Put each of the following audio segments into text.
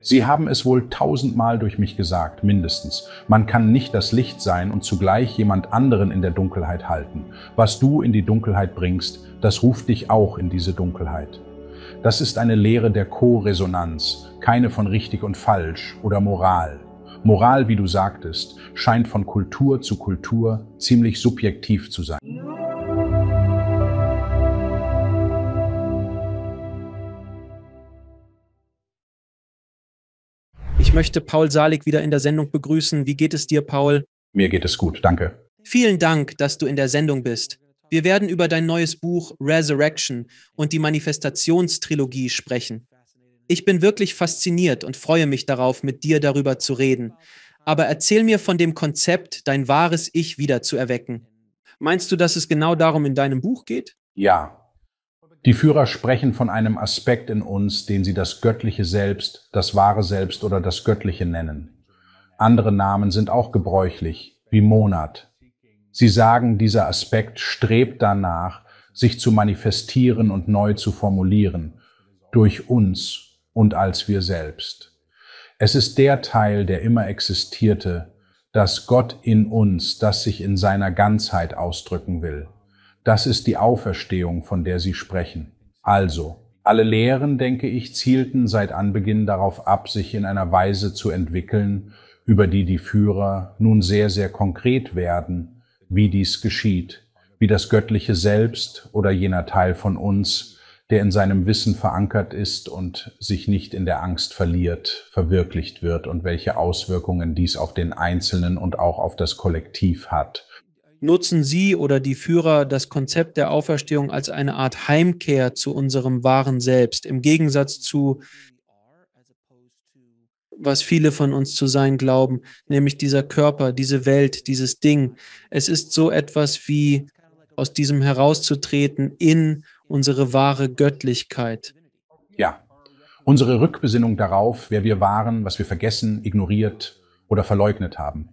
Sie haben es wohl tausendmal durch mich gesagt, mindestens. Man kann nicht das Licht sein und zugleich jemand anderen in der Dunkelheit halten. Was du in die Dunkelheit bringst, das ruft dich auch in diese Dunkelheit. Das ist eine Lehre der Co-Resonanz, keine von richtig und falsch oder Moral. Moral, wie du sagtest, scheint von Kultur zu Kultur ziemlich subjektiv zu sein. Möchte Paul Salig wieder in der Sendung begrüßen. Wie geht es dir, Paul? Mir geht es gut, danke. Vielen Dank, dass du in der Sendung bist. Wir werden über dein neues Buch Resurrection und die Manifestationstrilogie sprechen. Ich bin wirklich fasziniert und freue mich darauf, mit dir darüber zu reden. Aber erzähl mir von dem Konzept, dein wahres Ich wieder zu erwecken. Meinst du, dass es genau darum in deinem Buch geht? Ja, die Führer sprechen von einem Aspekt in uns, den sie das göttliche Selbst, das wahre Selbst oder das Göttliche nennen. Andere Namen sind auch gebräuchlich, wie Monat. Sie sagen, dieser Aspekt strebt danach, sich zu manifestieren und neu zu formulieren, durch uns und als wir selbst. Es ist der Teil, der immer existierte, dass Gott in uns, das sich in seiner Ganzheit ausdrücken will. Das ist die Auferstehung, von der Sie sprechen. Also, alle Lehren, denke ich, zielten seit Anbeginn darauf ab, sich in einer Weise zu entwickeln, über die die Führer nun sehr, sehr konkret werden, wie dies geschieht, wie das göttliche Selbst oder jener Teil von uns, der in seinem Wissen verankert ist und sich nicht in der Angst verliert, verwirklicht wird und welche Auswirkungen dies auf den Einzelnen und auch auf das Kollektiv hat nutzen Sie oder die Führer das Konzept der Auferstehung als eine Art Heimkehr zu unserem wahren Selbst, im Gegensatz zu was viele von uns zu sein glauben, nämlich dieser Körper, diese Welt, dieses Ding. Es ist so etwas wie aus diesem herauszutreten in unsere wahre Göttlichkeit. Ja, unsere Rückbesinnung darauf, wer wir waren, was wir vergessen, ignoriert oder verleugnet haben.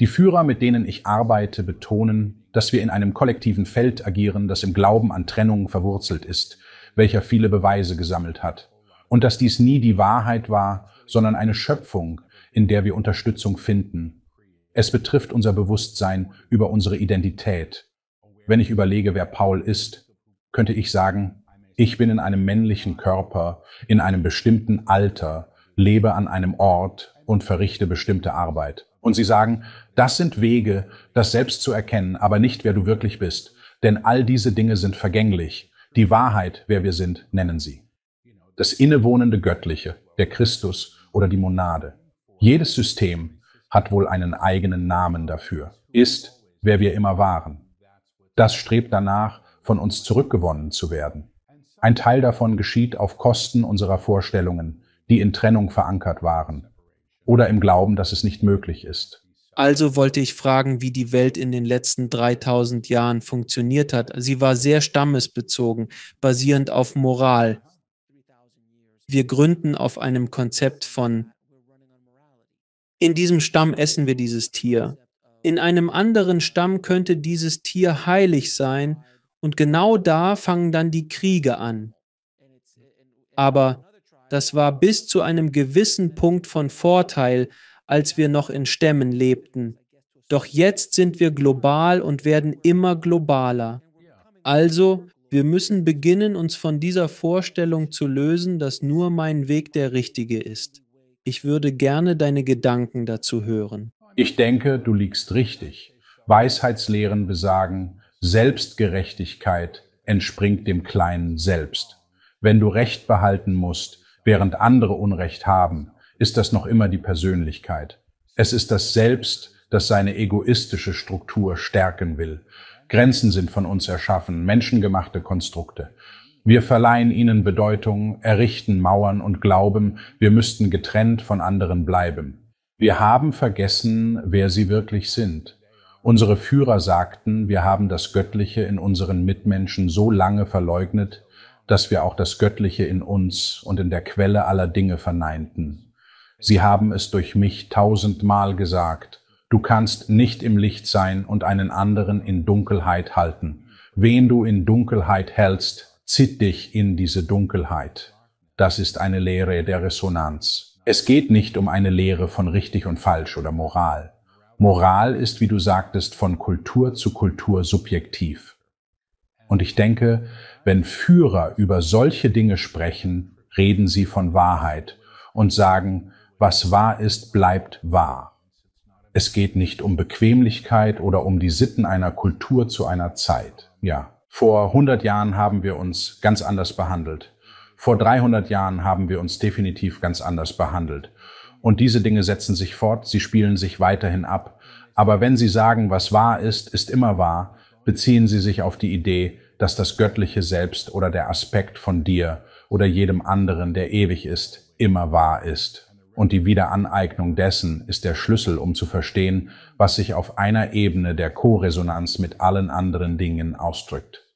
Die Führer, mit denen ich arbeite, betonen, dass wir in einem kollektiven Feld agieren, das im Glauben an Trennung verwurzelt ist, welcher viele Beweise gesammelt hat. Und dass dies nie die Wahrheit war, sondern eine Schöpfung, in der wir Unterstützung finden. Es betrifft unser Bewusstsein über unsere Identität. Wenn ich überlege, wer Paul ist, könnte ich sagen, ich bin in einem männlichen Körper, in einem bestimmten Alter, lebe an einem Ort und verrichte bestimmte Arbeit. Und sie sagen, das sind Wege, das selbst zu erkennen, aber nicht, wer du wirklich bist. Denn all diese Dinge sind vergänglich. Die Wahrheit, wer wir sind, nennen sie. Das innewohnende Göttliche, der Christus oder die Monade. Jedes System hat wohl einen eigenen Namen dafür, ist, wer wir immer waren. Das strebt danach, von uns zurückgewonnen zu werden. Ein Teil davon geschieht auf Kosten unserer Vorstellungen, die in Trennung verankert waren, oder im Glauben, dass es nicht möglich ist. Also wollte ich fragen, wie die Welt in den letzten 3000 Jahren funktioniert hat. Sie war sehr stammesbezogen, basierend auf Moral. Wir gründen auf einem Konzept von, in diesem Stamm essen wir dieses Tier. In einem anderen Stamm könnte dieses Tier heilig sein und genau da fangen dann die Kriege an. Aber das war bis zu einem gewissen Punkt von Vorteil, als wir noch in Stämmen lebten. Doch jetzt sind wir global und werden immer globaler. Also, wir müssen beginnen, uns von dieser Vorstellung zu lösen, dass nur mein Weg der richtige ist. Ich würde gerne deine Gedanken dazu hören. Ich denke, du liegst richtig. Weisheitslehren besagen, Selbstgerechtigkeit entspringt dem kleinen Selbst. Wenn du Recht behalten musst, während andere Unrecht haben, ist das noch immer die Persönlichkeit. Es ist das Selbst, das seine egoistische Struktur stärken will. Grenzen sind von uns erschaffen, menschengemachte Konstrukte. Wir verleihen ihnen Bedeutung, errichten Mauern und glauben, wir müssten getrennt von anderen bleiben. Wir haben vergessen, wer sie wirklich sind. Unsere Führer sagten, wir haben das Göttliche in unseren Mitmenschen so lange verleugnet, dass wir auch das Göttliche in uns und in der Quelle aller Dinge verneinten. Sie haben es durch mich tausendmal gesagt, du kannst nicht im Licht sein und einen anderen in Dunkelheit halten. Wen du in Dunkelheit hältst, zieht dich in diese Dunkelheit. Das ist eine Lehre der Resonanz. Es geht nicht um eine Lehre von richtig und falsch oder Moral. Moral ist, wie du sagtest, von Kultur zu Kultur subjektiv. Und ich denke, wenn Führer über solche Dinge sprechen, reden sie von Wahrheit und sagen, was wahr ist, bleibt wahr. Es geht nicht um Bequemlichkeit oder um die Sitten einer Kultur zu einer Zeit. Ja, vor 100 Jahren haben wir uns ganz anders behandelt. Vor 300 Jahren haben wir uns definitiv ganz anders behandelt. Und diese Dinge setzen sich fort, sie spielen sich weiterhin ab. Aber wenn Sie sagen, was wahr ist, ist immer wahr, beziehen Sie sich auf die Idee, dass das göttliche Selbst oder der Aspekt von dir oder jedem anderen, der ewig ist, immer wahr ist und die Wiederaneignung dessen ist der Schlüssel, um zu verstehen, was sich auf einer Ebene der Koresonanz mit allen anderen Dingen ausdrückt.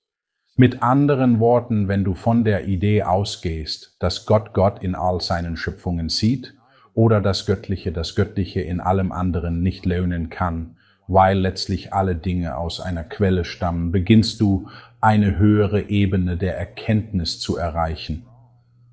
Mit anderen Worten, wenn du von der Idee ausgehst, dass Gott Gott in all seinen Schöpfungen sieht oder das Göttliche das Göttliche in allem anderen nicht löhnen kann, weil letztlich alle Dinge aus einer Quelle stammen, beginnst du eine höhere Ebene der Erkenntnis zu erreichen.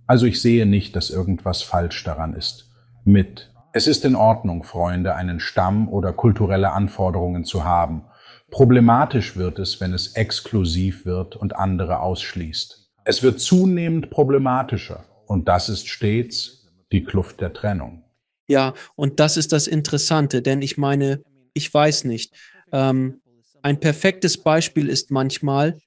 Also ich sehe nicht, dass irgendwas falsch daran ist mit. Es ist in Ordnung, Freunde, einen Stamm oder kulturelle Anforderungen zu haben. Problematisch wird es, wenn es exklusiv wird und andere ausschließt. Es wird zunehmend problematischer und das ist stets die Kluft der Trennung. Ja, und das ist das Interessante, denn ich meine, ich weiß nicht. Ähm, ein perfektes Beispiel ist manchmal,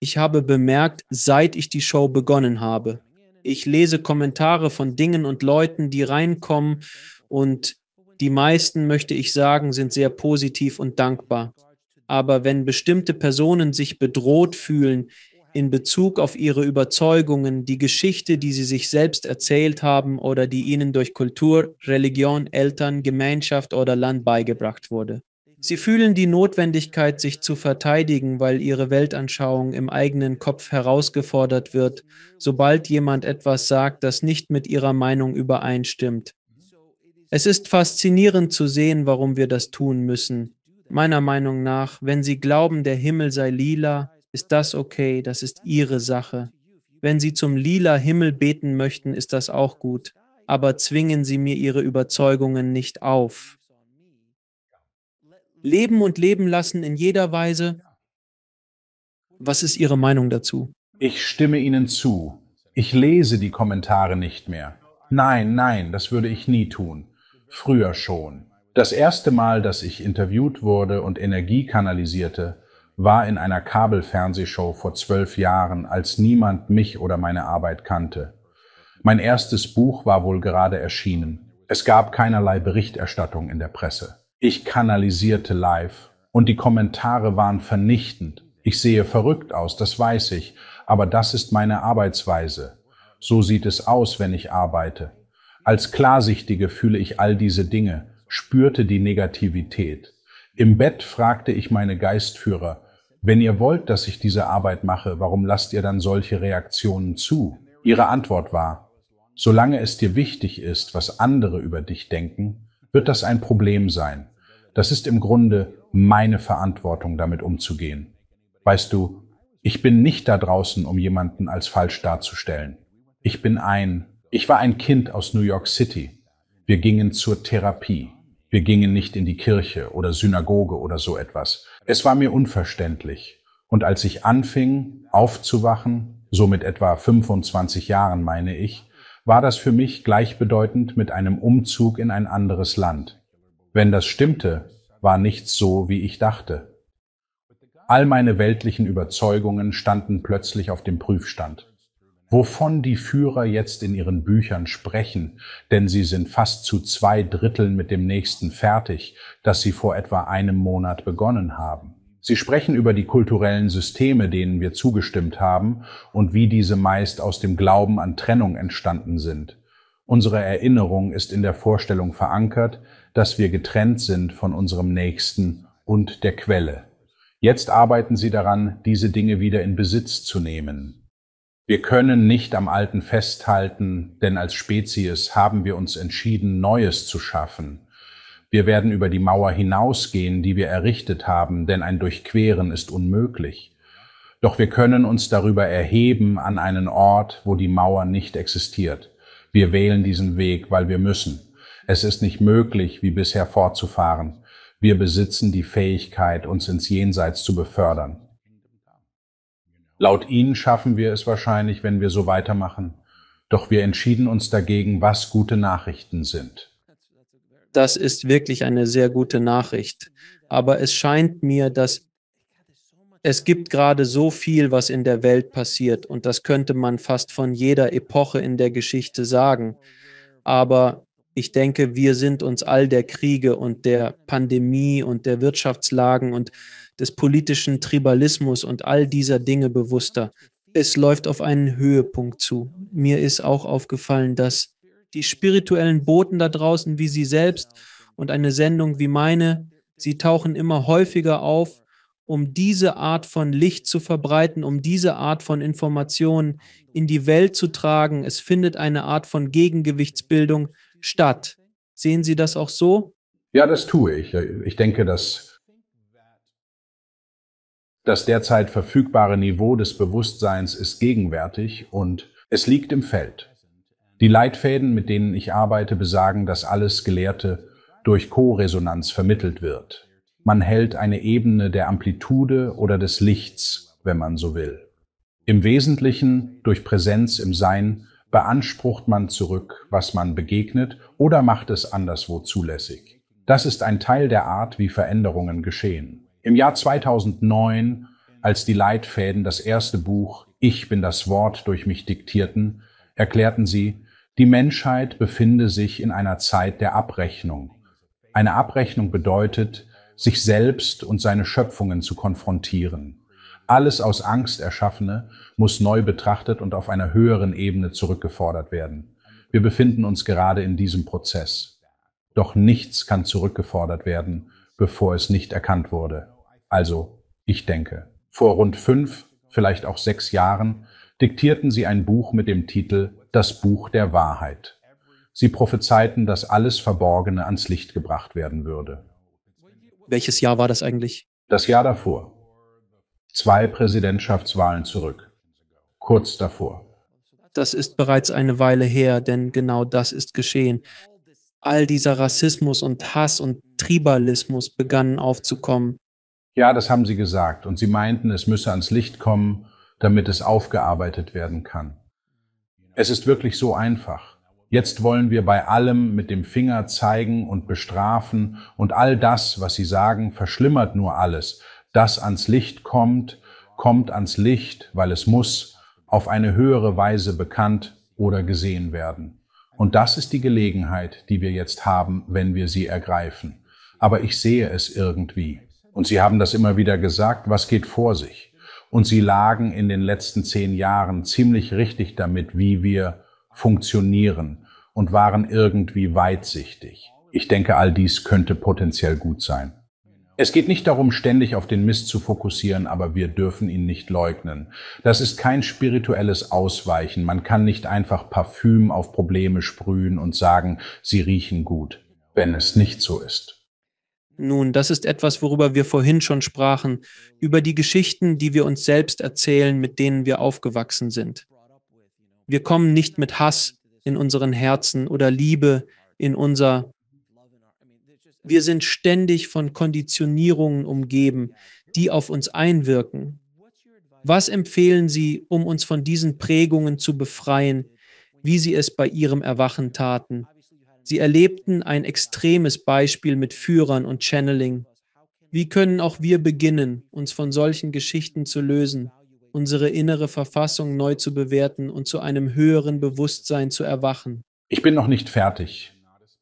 ich habe bemerkt, seit ich die Show begonnen habe, ich lese Kommentare von Dingen und Leuten, die reinkommen und die meisten, möchte ich sagen, sind sehr positiv und dankbar. Aber wenn bestimmte Personen sich bedroht fühlen in Bezug auf ihre Überzeugungen, die Geschichte, die sie sich selbst erzählt haben oder die ihnen durch Kultur, Religion, Eltern, Gemeinschaft oder Land beigebracht wurde, Sie fühlen die Notwendigkeit, sich zu verteidigen, weil ihre Weltanschauung im eigenen Kopf herausgefordert wird, sobald jemand etwas sagt, das nicht mit ihrer Meinung übereinstimmt. Es ist faszinierend zu sehen, warum wir das tun müssen. Meiner Meinung nach, wenn Sie glauben, der Himmel sei lila, ist das okay, das ist Ihre Sache. Wenn Sie zum lila Himmel beten möchten, ist das auch gut. Aber zwingen Sie mir Ihre Überzeugungen nicht auf leben und leben lassen in jeder Weise. Was ist Ihre Meinung dazu? Ich stimme Ihnen zu. Ich lese die Kommentare nicht mehr. Nein, nein, das würde ich nie tun. Früher schon. Das erste Mal, dass ich interviewt wurde und Energie kanalisierte, war in einer Kabelfernsehshow vor zwölf Jahren, als niemand mich oder meine Arbeit kannte. Mein erstes Buch war wohl gerade erschienen. Es gab keinerlei Berichterstattung in der Presse. Ich kanalisierte live und die Kommentare waren vernichtend. Ich sehe verrückt aus, das weiß ich, aber das ist meine Arbeitsweise. So sieht es aus, wenn ich arbeite. Als Klarsichtige fühle ich all diese Dinge, spürte die Negativität. Im Bett fragte ich meine Geistführer, wenn ihr wollt, dass ich diese Arbeit mache, warum lasst ihr dann solche Reaktionen zu? Ihre Antwort war, solange es dir wichtig ist, was andere über dich denken, wird das ein Problem sein. Das ist im Grunde meine Verantwortung, damit umzugehen. Weißt du, ich bin nicht da draußen, um jemanden als falsch darzustellen. Ich bin ein, ich war ein Kind aus New York City. Wir gingen zur Therapie. Wir gingen nicht in die Kirche oder Synagoge oder so etwas. Es war mir unverständlich. Und als ich anfing, aufzuwachen, so mit etwa 25 Jahren meine ich, war das für mich gleichbedeutend mit einem Umzug in ein anderes Land. Wenn das stimmte, war nichts so, wie ich dachte. All meine weltlichen Überzeugungen standen plötzlich auf dem Prüfstand. Wovon die Führer jetzt in ihren Büchern sprechen, denn sie sind fast zu zwei Dritteln mit dem nächsten fertig, das sie vor etwa einem Monat begonnen haben. Sie sprechen über die kulturellen Systeme, denen wir zugestimmt haben und wie diese meist aus dem Glauben an Trennung entstanden sind. Unsere Erinnerung ist in der Vorstellung verankert, dass wir getrennt sind von unserem Nächsten und der Quelle. Jetzt arbeiten sie daran, diese Dinge wieder in Besitz zu nehmen. Wir können nicht am Alten festhalten, denn als Spezies haben wir uns entschieden, Neues zu schaffen. Wir werden über die Mauer hinausgehen, die wir errichtet haben, denn ein Durchqueren ist unmöglich. Doch wir können uns darüber erheben an einen Ort, wo die Mauer nicht existiert. Wir wählen diesen Weg, weil wir müssen. Es ist nicht möglich, wie bisher fortzufahren. Wir besitzen die Fähigkeit, uns ins Jenseits zu befördern. Laut ihnen schaffen wir es wahrscheinlich, wenn wir so weitermachen. Doch wir entschieden uns dagegen, was gute Nachrichten sind. Das ist wirklich eine sehr gute Nachricht. Aber es scheint mir, dass es gibt gerade so viel, was in der Welt passiert. Und das könnte man fast von jeder Epoche in der Geschichte sagen. Aber ich denke, wir sind uns all der Kriege und der Pandemie und der Wirtschaftslagen und des politischen Tribalismus und all dieser Dinge bewusster. Es läuft auf einen Höhepunkt zu. Mir ist auch aufgefallen, dass die spirituellen Boten da draußen wie Sie selbst und eine Sendung wie meine, sie tauchen immer häufiger auf, um diese Art von Licht zu verbreiten, um diese Art von Informationen in die Welt zu tragen. Es findet eine Art von Gegengewichtsbildung statt. Sehen Sie das auch so? Ja, das tue ich. Ich denke, dass das derzeit verfügbare Niveau des Bewusstseins ist gegenwärtig und es liegt im Feld. Die Leitfäden, mit denen ich arbeite, besagen, dass alles Gelehrte durch Koresonanz vermittelt wird. Man hält eine Ebene der Amplitude oder des Lichts, wenn man so will. Im Wesentlichen durch Präsenz im Sein beansprucht man zurück, was man begegnet, oder macht es anderswo zulässig. Das ist ein Teil der Art, wie Veränderungen geschehen. Im Jahr 2009, als die Leitfäden das erste Buch Ich bin das Wort durch mich diktierten, erklärten sie, die Menschheit befinde sich in einer Zeit der Abrechnung. Eine Abrechnung bedeutet, sich selbst und seine Schöpfungen zu konfrontieren. Alles aus Angst erschaffene muss neu betrachtet und auf einer höheren Ebene zurückgefordert werden. Wir befinden uns gerade in diesem Prozess. Doch nichts kann zurückgefordert werden, bevor es nicht erkannt wurde. Also, ich denke, vor rund fünf, vielleicht auch sechs Jahren diktierten sie ein Buch mit dem Titel Das Buch der Wahrheit. Sie prophezeiten, dass alles Verborgene ans Licht gebracht werden würde. Welches Jahr war das eigentlich? Das Jahr davor. Zwei Präsidentschaftswahlen zurück. Kurz davor. Das ist bereits eine Weile her, denn genau das ist geschehen. All dieser Rassismus und Hass und Tribalismus begannen aufzukommen. Ja, das haben sie gesagt. Und sie meinten, es müsse ans Licht kommen, damit es aufgearbeitet werden kann. Es ist wirklich so einfach. Jetzt wollen wir bei allem mit dem Finger zeigen und bestrafen und all das, was sie sagen, verschlimmert nur alles. Das ans Licht kommt, kommt ans Licht, weil es muss, auf eine höhere Weise bekannt oder gesehen werden. Und das ist die Gelegenheit, die wir jetzt haben, wenn wir sie ergreifen. Aber ich sehe es irgendwie. Und Sie haben das immer wieder gesagt, was geht vor sich? Und Sie lagen in den letzten zehn Jahren ziemlich richtig damit, wie wir funktionieren und waren irgendwie weitsichtig. Ich denke, all dies könnte potenziell gut sein. Es geht nicht darum, ständig auf den Mist zu fokussieren, aber wir dürfen ihn nicht leugnen. Das ist kein spirituelles Ausweichen. Man kann nicht einfach Parfüm auf Probleme sprühen und sagen, sie riechen gut, wenn es nicht so ist. Nun, das ist etwas, worüber wir vorhin schon sprachen, über die Geschichten, die wir uns selbst erzählen, mit denen wir aufgewachsen sind. Wir kommen nicht mit Hass in unseren Herzen oder Liebe in unser... Wir sind ständig von Konditionierungen umgeben, die auf uns einwirken. Was empfehlen Sie, um uns von diesen Prägungen zu befreien, wie Sie es bei Ihrem Erwachen taten? Sie erlebten ein extremes Beispiel mit Führern und Channeling. Wie können auch wir beginnen, uns von solchen Geschichten zu lösen, unsere innere Verfassung neu zu bewerten und zu einem höheren Bewusstsein zu erwachen? Ich bin noch nicht fertig.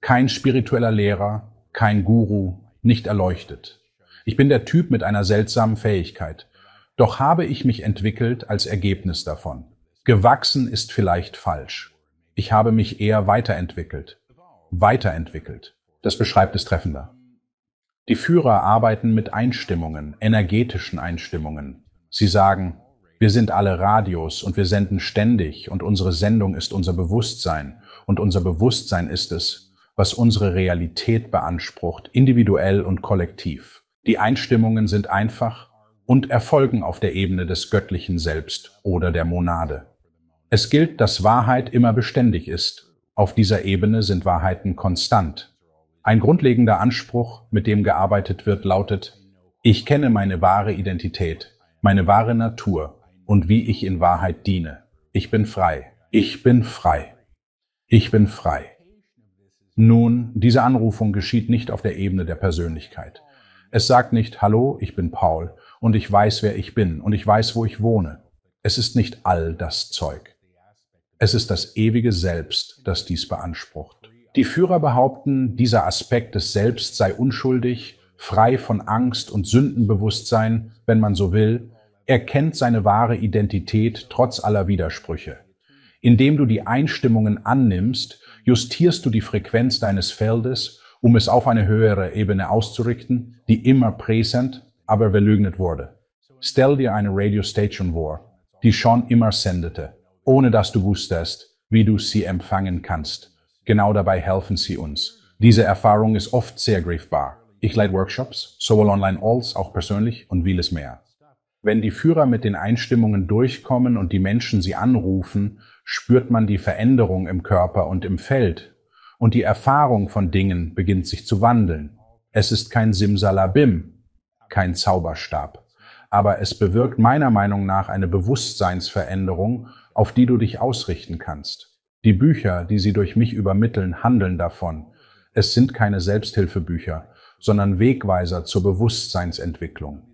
Kein spiritueller Lehrer, kein Guru, nicht erleuchtet. Ich bin der Typ mit einer seltsamen Fähigkeit. Doch habe ich mich entwickelt als Ergebnis davon. Gewachsen ist vielleicht falsch. Ich habe mich eher weiterentwickelt weiterentwickelt. Das beschreibt es treffender. Die Führer arbeiten mit Einstimmungen, energetischen Einstimmungen. Sie sagen, wir sind alle Radios und wir senden ständig und unsere Sendung ist unser Bewusstsein und unser Bewusstsein ist es, was unsere Realität beansprucht, individuell und kollektiv. Die Einstimmungen sind einfach und erfolgen auf der Ebene des göttlichen Selbst oder der Monade. Es gilt, dass Wahrheit immer beständig ist Auf dieser Ebene sind Wahrheiten konstant. Ein grundlegender Anspruch, mit dem gearbeitet wird, lautet, ich kenne meine wahre Identität, meine wahre Natur und wie ich in Wahrheit diene. Ich bin frei. Ich bin frei. Ich bin frei. Nun, diese Anrufung geschieht nicht auf der Ebene der Persönlichkeit. Es sagt nicht, hallo, ich bin Paul und ich weiß, wer ich bin und ich weiß, wo ich wohne. Es ist nicht all das Zeug. Es ist das ewige Selbst, das dies beansprucht. Die Führer behaupten, dieser Aspekt des Selbst sei unschuldig, frei von Angst und Sündenbewusstsein, wenn man so will. Er kennt seine wahre Identität trotz aller Widersprüche. Indem du die Einstimmungen annimmst, justierst du die Frequenz deines Feldes, um es auf eine höhere Ebene auszurichten, die immer präsent, aber verlügnet wurde. Stell dir eine Radiostation vor, die schon immer sendete, ohne dass du wusstest, wie du sie empfangen kannst. Genau dabei helfen sie uns. Diese Erfahrung ist oft sehr greifbar. Ich leite Workshops, sowohl online als auch persönlich und vieles mehr. Wenn die Führer mit den Einstimmungen durchkommen und die Menschen sie anrufen, spürt man die Veränderung im Körper und im Feld. Und die Erfahrung von Dingen beginnt sich zu wandeln. Es ist kein Simsalabim, kein Zauberstab. Aber es bewirkt meiner Meinung nach eine Bewusstseinsveränderung, auf die du dich ausrichten kannst. Die Bücher, die sie durch mich übermitteln, handeln davon. Es sind keine Selbsthilfebücher, sondern Wegweiser zur Bewusstseinsentwicklung.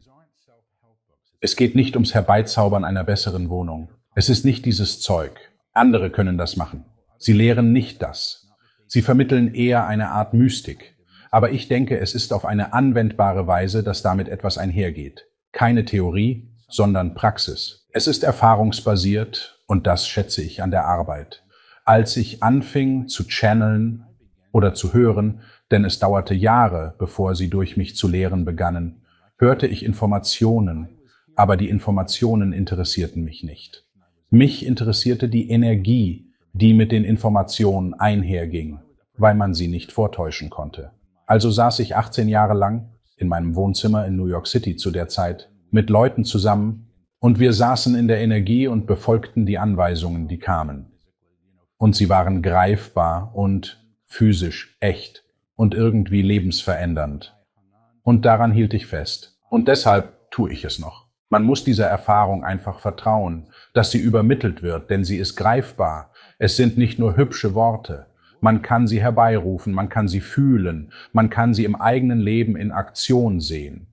Es geht nicht ums Herbeizaubern einer besseren Wohnung. Es ist nicht dieses Zeug. Andere können das machen. Sie lehren nicht das. Sie vermitteln eher eine Art Mystik. Aber ich denke, es ist auf eine anwendbare Weise, dass damit etwas einhergeht. Keine Theorie, sondern Praxis. Es ist erfahrungsbasiert und das schätze ich an der Arbeit. Als ich anfing zu channeln oder zu hören, denn es dauerte Jahre, bevor sie durch mich zu lehren begannen, hörte ich Informationen, aber die Informationen interessierten mich nicht. Mich interessierte die Energie, die mit den Informationen einherging, weil man sie nicht vortäuschen konnte. Also saß ich 18 Jahre lang in meinem Wohnzimmer in New York City zu der Zeit mit Leuten zusammen und wir saßen in der Energie und befolgten die Anweisungen, die kamen. Und sie waren greifbar und physisch echt und irgendwie lebensverändernd. Und daran hielt ich fest. Und deshalb tue ich es noch. Man muss dieser Erfahrung einfach vertrauen, dass sie übermittelt wird, denn sie ist greifbar. Es sind nicht nur hübsche Worte. Man kann sie herbeirufen, man kann sie fühlen, man kann sie im eigenen Leben in Aktion sehen.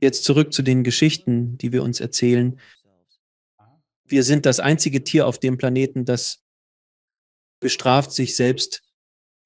Jetzt zurück zu den Geschichten, die wir uns erzählen. Wir sind das einzige Tier auf dem Planeten, das bestraft sich selbst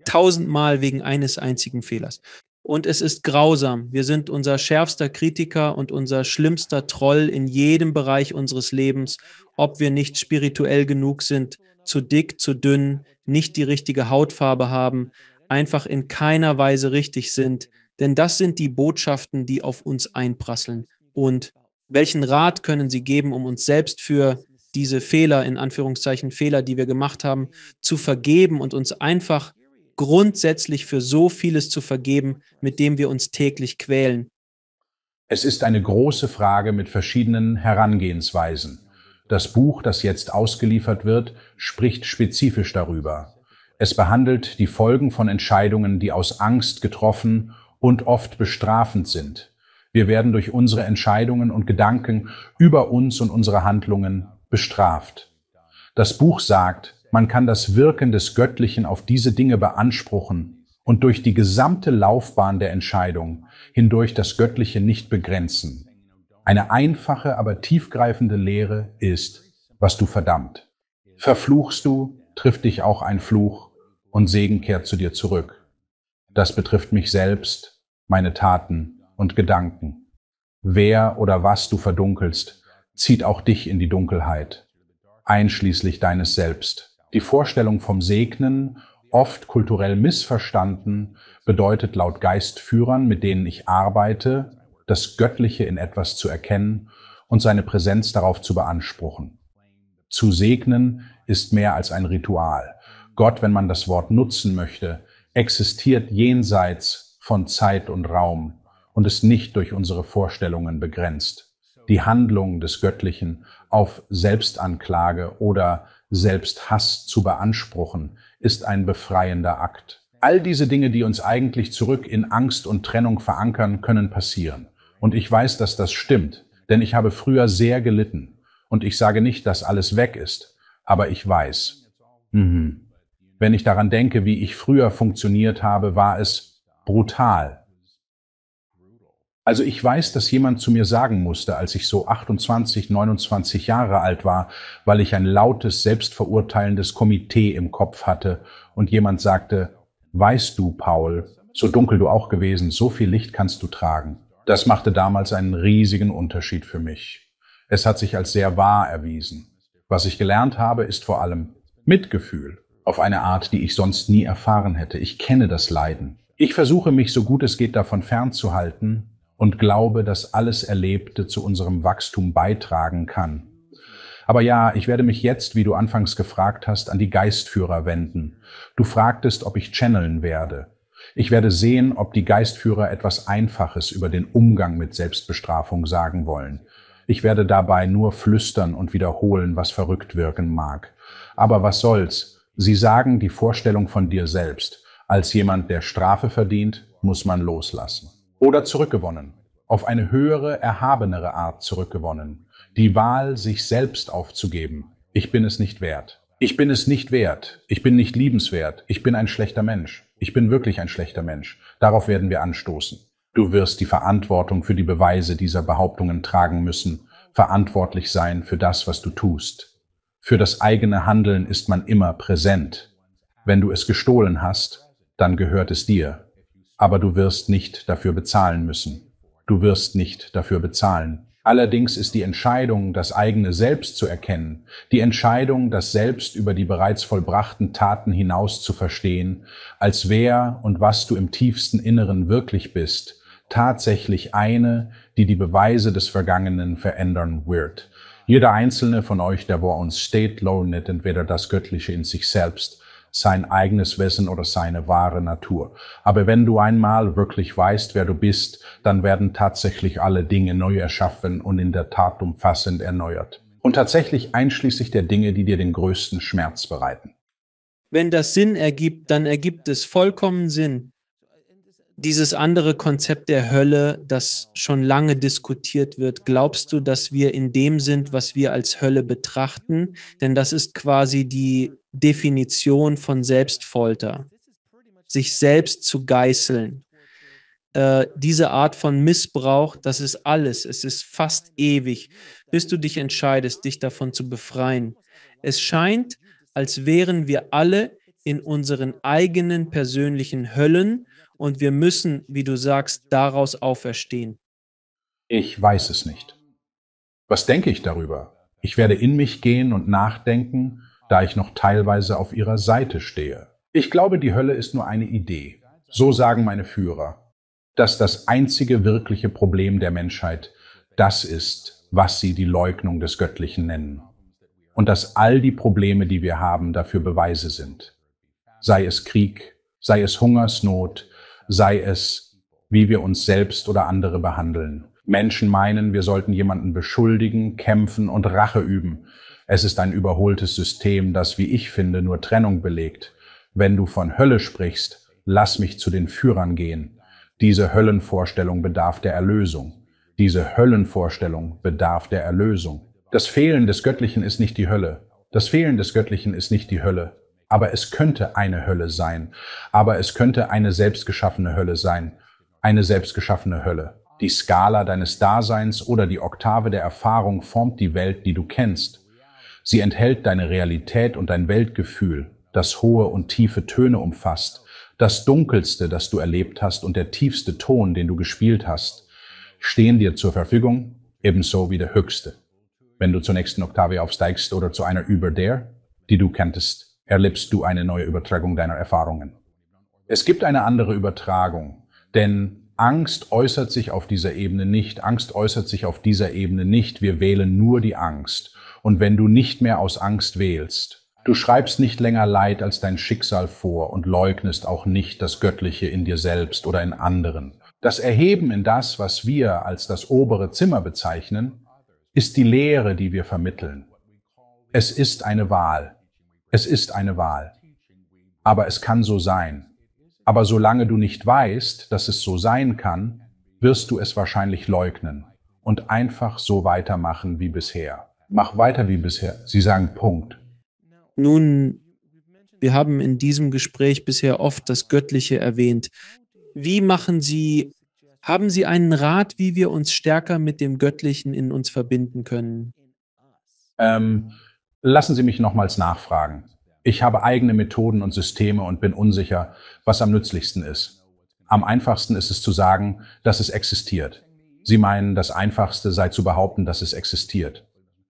tausendmal wegen eines einzigen Fehlers und es ist grausam. Wir sind unser schärfster Kritiker und unser schlimmster Troll in jedem Bereich unseres Lebens, ob wir nicht spirituell genug sind, zu dick, zu dünn, nicht die richtige Hautfarbe haben, einfach in keiner Weise richtig sind. Denn das sind die Botschaften, die auf uns einprasseln. Und welchen Rat können Sie geben, um uns selbst für diese Fehler, in Anführungszeichen Fehler, die wir gemacht haben, zu vergeben und uns einfach grundsätzlich für so vieles zu vergeben, mit dem wir uns täglich quälen? Es ist eine große Frage mit verschiedenen Herangehensweisen. Das Buch, das jetzt ausgeliefert wird, spricht spezifisch darüber. Es behandelt die Folgen von Entscheidungen, die aus Angst getroffen und oft bestrafend sind. Wir werden durch unsere Entscheidungen und Gedanken über uns und unsere Handlungen bestraft. Das Buch sagt, man kann das Wirken des Göttlichen auf diese Dinge beanspruchen und durch die gesamte Laufbahn der Entscheidung hindurch das Göttliche nicht begrenzen. Eine einfache, aber tiefgreifende Lehre ist, was du verdammt. Verfluchst du, trifft dich auch ein Fluch und Segen kehrt zu dir zurück. Das betrifft mich selbst, meine Taten und Gedanken. Wer oder was du verdunkelst, zieht auch dich in die Dunkelheit, einschließlich deines Selbst. Die Vorstellung vom Segnen, oft kulturell missverstanden, bedeutet laut Geistführern, mit denen ich arbeite, das Göttliche in etwas zu erkennen und seine Präsenz darauf zu beanspruchen. Zu segnen ist mehr als ein Ritual. Gott, wenn man das Wort nutzen möchte, existiert jenseits von Zeit und Raum und ist nicht durch unsere Vorstellungen begrenzt. Die Handlung des Göttlichen auf Selbstanklage oder Selbsthass zu beanspruchen, ist ein befreiender Akt. All diese Dinge, die uns eigentlich zurück in Angst und Trennung verankern, können passieren. Und ich weiß, dass das stimmt, denn ich habe früher sehr gelitten. Und ich sage nicht, dass alles weg ist, aber ich weiß. Mhm. Wenn ich daran denke, wie ich früher funktioniert habe, war es brutal. Also ich weiß, dass jemand zu mir sagen musste, als ich so 28, 29 Jahre alt war, weil ich ein lautes, selbstverurteilendes Komitee im Kopf hatte und jemand sagte, weißt du, Paul, so dunkel du auch gewesen, so viel Licht kannst du tragen. Das machte damals einen riesigen Unterschied für mich. Es hat sich als sehr wahr erwiesen. Was ich gelernt habe, ist vor allem Mitgefühl auf eine Art, die ich sonst nie erfahren hätte. Ich kenne das Leiden. Ich versuche mich so gut es geht davon fernzuhalten und glaube, dass alles Erlebte zu unserem Wachstum beitragen kann. Aber ja, ich werde mich jetzt, wie du anfangs gefragt hast, an die Geistführer wenden. Du fragtest, ob ich channeln werde. Ich werde sehen, ob die Geistführer etwas Einfaches über den Umgang mit Selbstbestrafung sagen wollen. Ich werde dabei nur flüstern und wiederholen, was verrückt wirken mag. Aber was soll's? Sie sagen die Vorstellung von dir selbst. Als jemand, der Strafe verdient, muss man loslassen. Oder zurückgewonnen. Auf eine höhere, erhabenere Art zurückgewonnen. Die Wahl, sich selbst aufzugeben. Ich bin es nicht wert. Ich bin es nicht wert. Ich bin nicht liebenswert. Ich bin ein schlechter Mensch. Ich bin wirklich ein schlechter Mensch. Darauf werden wir anstoßen. Du wirst die Verantwortung für die Beweise dieser Behauptungen tragen müssen, verantwortlich sein für das, was du tust. Für das eigene Handeln ist man immer präsent. Wenn du es gestohlen hast, dann gehört es dir. Aber du wirst nicht dafür bezahlen müssen. Du wirst nicht dafür bezahlen. Allerdings ist die Entscheidung, das eigene Selbst zu erkennen, die Entscheidung, das Selbst über die bereits vollbrachten Taten hinaus zu verstehen, als wer und was du im tiefsten Inneren wirklich bist, tatsächlich eine, die die Beweise des Vergangenen verändern wird. Jeder einzelne von euch, der vor uns steht, lohnet entweder das Göttliche in sich selbst, sein eigenes Wesen oder seine wahre Natur. Aber wenn du einmal wirklich weißt, wer du bist, dann werden tatsächlich alle Dinge neu erschaffen und in der Tat umfassend erneuert. Und tatsächlich einschließlich der Dinge, die dir den größten Schmerz bereiten. Wenn das Sinn ergibt, dann ergibt es vollkommen Sinn, dieses andere Konzept der Hölle, das schon lange diskutiert wird, glaubst du, dass wir in dem sind, was wir als Hölle betrachten? Denn das ist quasi die Definition von Selbstfolter, sich selbst zu geißeln. Äh, diese Art von Missbrauch, das ist alles, es ist fast ewig, bis du dich entscheidest, dich davon zu befreien. Es scheint, als wären wir alle in unseren eigenen persönlichen Höllen und wir müssen, wie du sagst, daraus auferstehen. Ich weiß es nicht. Was denke ich darüber? Ich werde in mich gehen und nachdenken, da ich noch teilweise auf ihrer Seite stehe. Ich glaube, die Hölle ist nur eine Idee. So sagen meine Führer, dass das einzige wirkliche Problem der Menschheit das ist, was sie die Leugnung des Göttlichen nennen. Und dass all die Probleme, die wir haben, dafür Beweise sind. Sei es Krieg, sei es Hungersnot, sei es, wie wir uns selbst oder andere behandeln. Menschen meinen, wir sollten jemanden beschuldigen, kämpfen und Rache üben. Es ist ein überholtes System, das, wie ich finde, nur Trennung belegt. Wenn du von Hölle sprichst, lass mich zu den Führern gehen. Diese Höllenvorstellung bedarf der Erlösung. Diese Höllenvorstellung bedarf der Erlösung. Das Fehlen des Göttlichen ist nicht die Hölle. Das Fehlen des Göttlichen ist nicht die Hölle. Aber es könnte eine Hölle sein. Aber es könnte eine selbstgeschaffene Hölle sein. Eine selbstgeschaffene Hölle. Die Skala deines Daseins oder die Oktave der Erfahrung formt die Welt, die du kennst. Sie enthält deine Realität und dein Weltgefühl, das hohe und tiefe Töne umfasst, das dunkelste, das du erlebt hast und der tiefste Ton, den du gespielt hast, stehen dir zur Verfügung, ebenso wie der höchste. Wenn du zur nächsten Oktave aufsteigst oder zu einer über der, die du kenntest, erlebst du eine neue Übertragung deiner Erfahrungen. Es gibt eine andere Übertragung, denn Angst äußert sich auf dieser Ebene nicht, Angst äußert sich auf dieser Ebene nicht, wir wählen nur die Angst. Und wenn du nicht mehr aus Angst wählst, du schreibst nicht länger Leid als dein Schicksal vor und leugnest auch nicht das Göttliche in dir selbst oder in anderen. Das Erheben in das, was wir als das obere Zimmer bezeichnen, ist die Lehre, die wir vermitteln. Es ist eine Wahl. Es ist eine Wahl. aber es kann so sein. Aber solange du nicht weißt, dass es so sein kann, wirst du es wahrscheinlich leugnen und einfach so weitermachen wie bisher. Mach weiter wie bisher. Sie sagen Punkt. Nun, wir haben in diesem Gespräch bisher oft das Göttliche erwähnt. Wie machen Sie, haben Sie einen Rat, wie wir uns stärker mit dem Göttlichen in uns verbinden können? Ähm, lassen Sie mich nochmals nachfragen. Ich habe eigene Methoden und Systeme und bin unsicher, was am nützlichsten ist. Am einfachsten ist es zu sagen, dass es existiert. Sie meinen, das Einfachste sei zu behaupten, dass es existiert.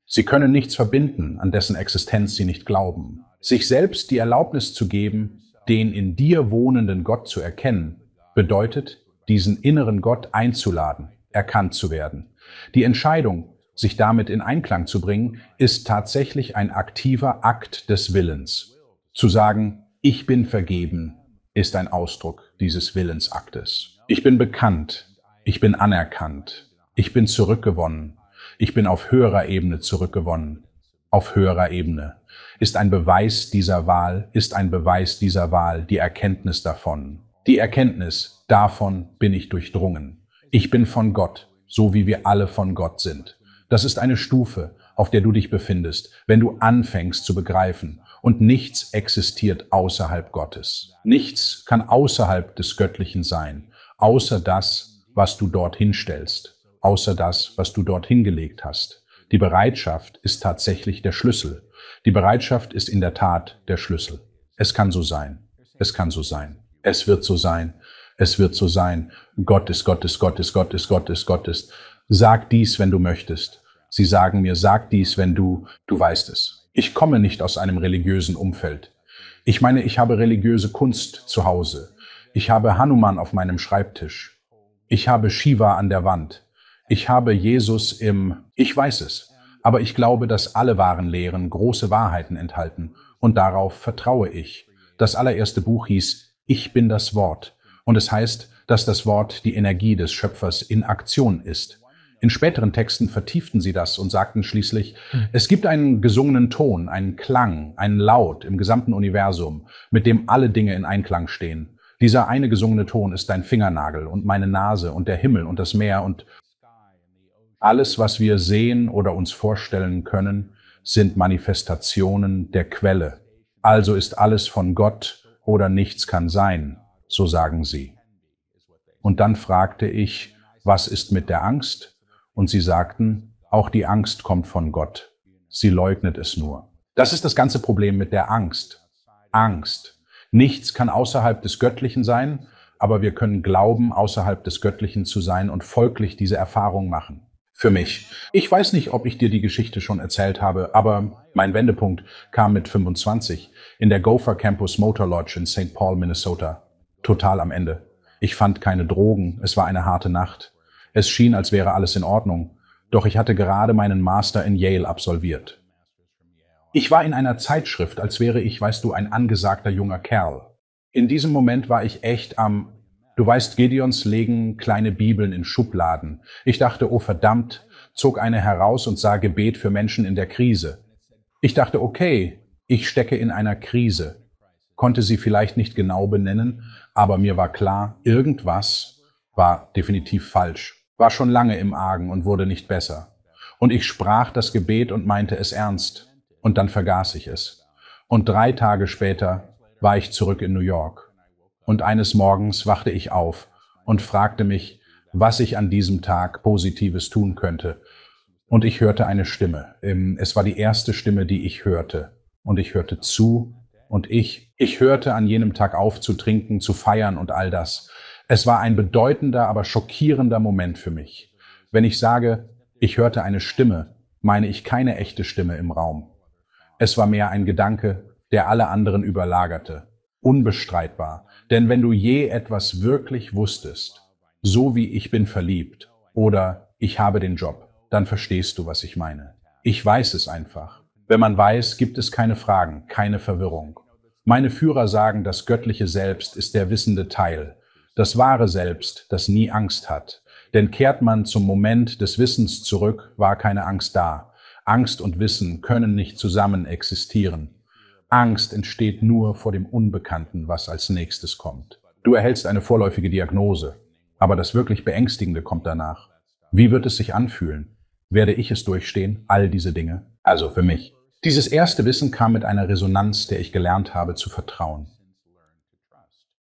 Sie können nichts verbinden, an dessen Existenz Sie nicht glauben. Sich selbst die Erlaubnis zu geben, den in dir wohnenden Gott zu erkennen, bedeutet, diesen inneren Gott einzuladen, erkannt zu werden. Die Entscheidung, sich damit in Einklang zu bringen, ist tatsächlich ein aktiver Akt des Willens. Zu sagen, ich bin vergeben, ist ein Ausdruck dieses Willensaktes. Ich bin bekannt, ich bin anerkannt, ich bin zurückgewonnen, ich bin auf höherer Ebene zurückgewonnen, auf höherer Ebene. Ist ein Beweis dieser Wahl, ist ein Beweis dieser Wahl die Erkenntnis davon. Die Erkenntnis, davon bin ich durchdrungen. Ich bin von Gott, so wie wir alle von Gott sind. Das ist eine Stufe, auf der du dich befindest, wenn du anfängst zu begreifen, und nichts existiert außerhalb Gottes. Nichts kann außerhalb des Göttlichen sein, außer das, was du dorthin stellst, außer das, was du dorthin gelegt hast. Die Bereitschaft ist tatsächlich der Schlüssel. Die Bereitschaft ist in der Tat der Schlüssel. Es kann so sein. Es kann so sein. Es wird so sein. Es wird so sein. Gott ist Gott ist Gott ist Gott ist Gott ist Gott ist. Sag dies, wenn du möchtest. Sie sagen mir, sag dies, wenn du, du weißt es. Ich komme nicht aus einem religiösen Umfeld. Ich meine, ich habe religiöse Kunst zu Hause. Ich habe Hanuman auf meinem Schreibtisch. Ich habe Shiva an der Wand. Ich habe Jesus im, ich weiß es. Aber ich glaube, dass alle wahren Lehren große Wahrheiten enthalten. Und darauf vertraue ich. Das allererste Buch hieß Ich bin das Wort. Und es heißt, dass das Wort die Energie des Schöpfers in Aktion ist. In späteren Texten vertieften sie das und sagten schließlich, hm. es gibt einen gesungenen Ton, einen Klang, einen Laut im gesamten Universum, mit dem alle Dinge in Einklang stehen. Dieser eine gesungene Ton ist dein Fingernagel und meine Nase und der Himmel und das Meer und alles, was wir sehen oder uns vorstellen können, sind Manifestationen der Quelle. Also ist alles von Gott oder nichts kann sein, so sagen sie. Und dann fragte ich, was ist mit der Angst? Und sie sagten, auch die Angst kommt von Gott. Sie leugnet es nur. Das ist das ganze Problem mit der Angst. Angst. Nichts kann außerhalb des Göttlichen sein, aber wir können glauben, außerhalb des Göttlichen zu sein und folglich diese Erfahrung machen. Für mich. Ich weiß nicht, ob ich dir die Geschichte schon erzählt habe, aber mein Wendepunkt kam mit 25 in der Gopher Campus Motor Lodge in St. Paul, Minnesota. Total am Ende. Ich fand keine Drogen, es war eine harte Nacht. Es schien, als wäre alles in Ordnung, doch ich hatte gerade meinen Master in Yale absolviert. Ich war in einer Zeitschrift, als wäre ich, weißt du, ein angesagter junger Kerl. In diesem Moment war ich echt am, du weißt, Gideons legen kleine Bibeln in Schubladen. Ich dachte, oh verdammt, zog eine heraus und sah Gebet für Menschen in der Krise. Ich dachte, okay, ich stecke in einer Krise. Konnte sie vielleicht nicht genau benennen, aber mir war klar, irgendwas war definitiv falsch war schon lange im Argen und wurde nicht besser. Und ich sprach das Gebet und meinte es ernst, und dann vergaß ich es. Und drei Tage später war ich zurück in New York. Und eines Morgens wachte ich auf und fragte mich, was ich an diesem Tag Positives tun könnte. Und ich hörte eine Stimme. Es war die erste Stimme, die ich hörte. Und ich hörte zu und ich, ich hörte an jenem Tag auf zu trinken, zu feiern und all das. Es war ein bedeutender, aber schockierender Moment für mich. Wenn ich sage, ich hörte eine Stimme, meine ich keine echte Stimme im Raum. Es war mehr ein Gedanke, der alle anderen überlagerte. Unbestreitbar. Denn wenn du je etwas wirklich wusstest, so wie ich bin verliebt oder ich habe den Job, dann verstehst du, was ich meine. Ich weiß es einfach. Wenn man weiß, gibt es keine Fragen, keine Verwirrung. Meine Führer sagen, das göttliche Selbst ist der wissende Teil, das wahre Selbst, das nie Angst hat. Denn kehrt man zum Moment des Wissens zurück, war keine Angst da. Angst und Wissen können nicht zusammen existieren. Angst entsteht nur vor dem Unbekannten, was als nächstes kommt. Du erhältst eine vorläufige Diagnose, aber das wirklich Beängstigende kommt danach. Wie wird es sich anfühlen? Werde ich es durchstehen, all diese Dinge? Also für mich. Dieses erste Wissen kam mit einer Resonanz, der ich gelernt habe zu vertrauen.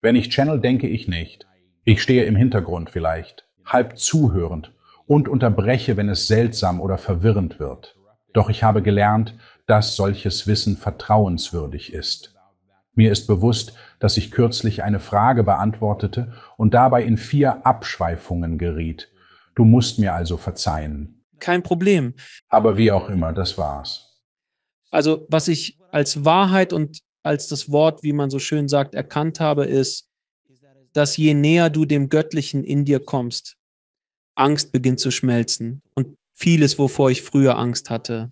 Wenn ich channel, denke ich nicht. Ich stehe im Hintergrund vielleicht, halb zuhörend und unterbreche, wenn es seltsam oder verwirrend wird. Doch ich habe gelernt, dass solches Wissen vertrauenswürdig ist. Mir ist bewusst, dass ich kürzlich eine Frage beantwortete und dabei in vier Abschweifungen geriet. Du musst mir also verzeihen. Kein Problem. Aber wie auch immer, das war's. Also, was ich als Wahrheit und als das Wort, wie man so schön sagt, erkannt habe, ist, dass je näher du dem Göttlichen in dir kommst, Angst beginnt zu schmelzen und vieles, wovor ich früher Angst hatte.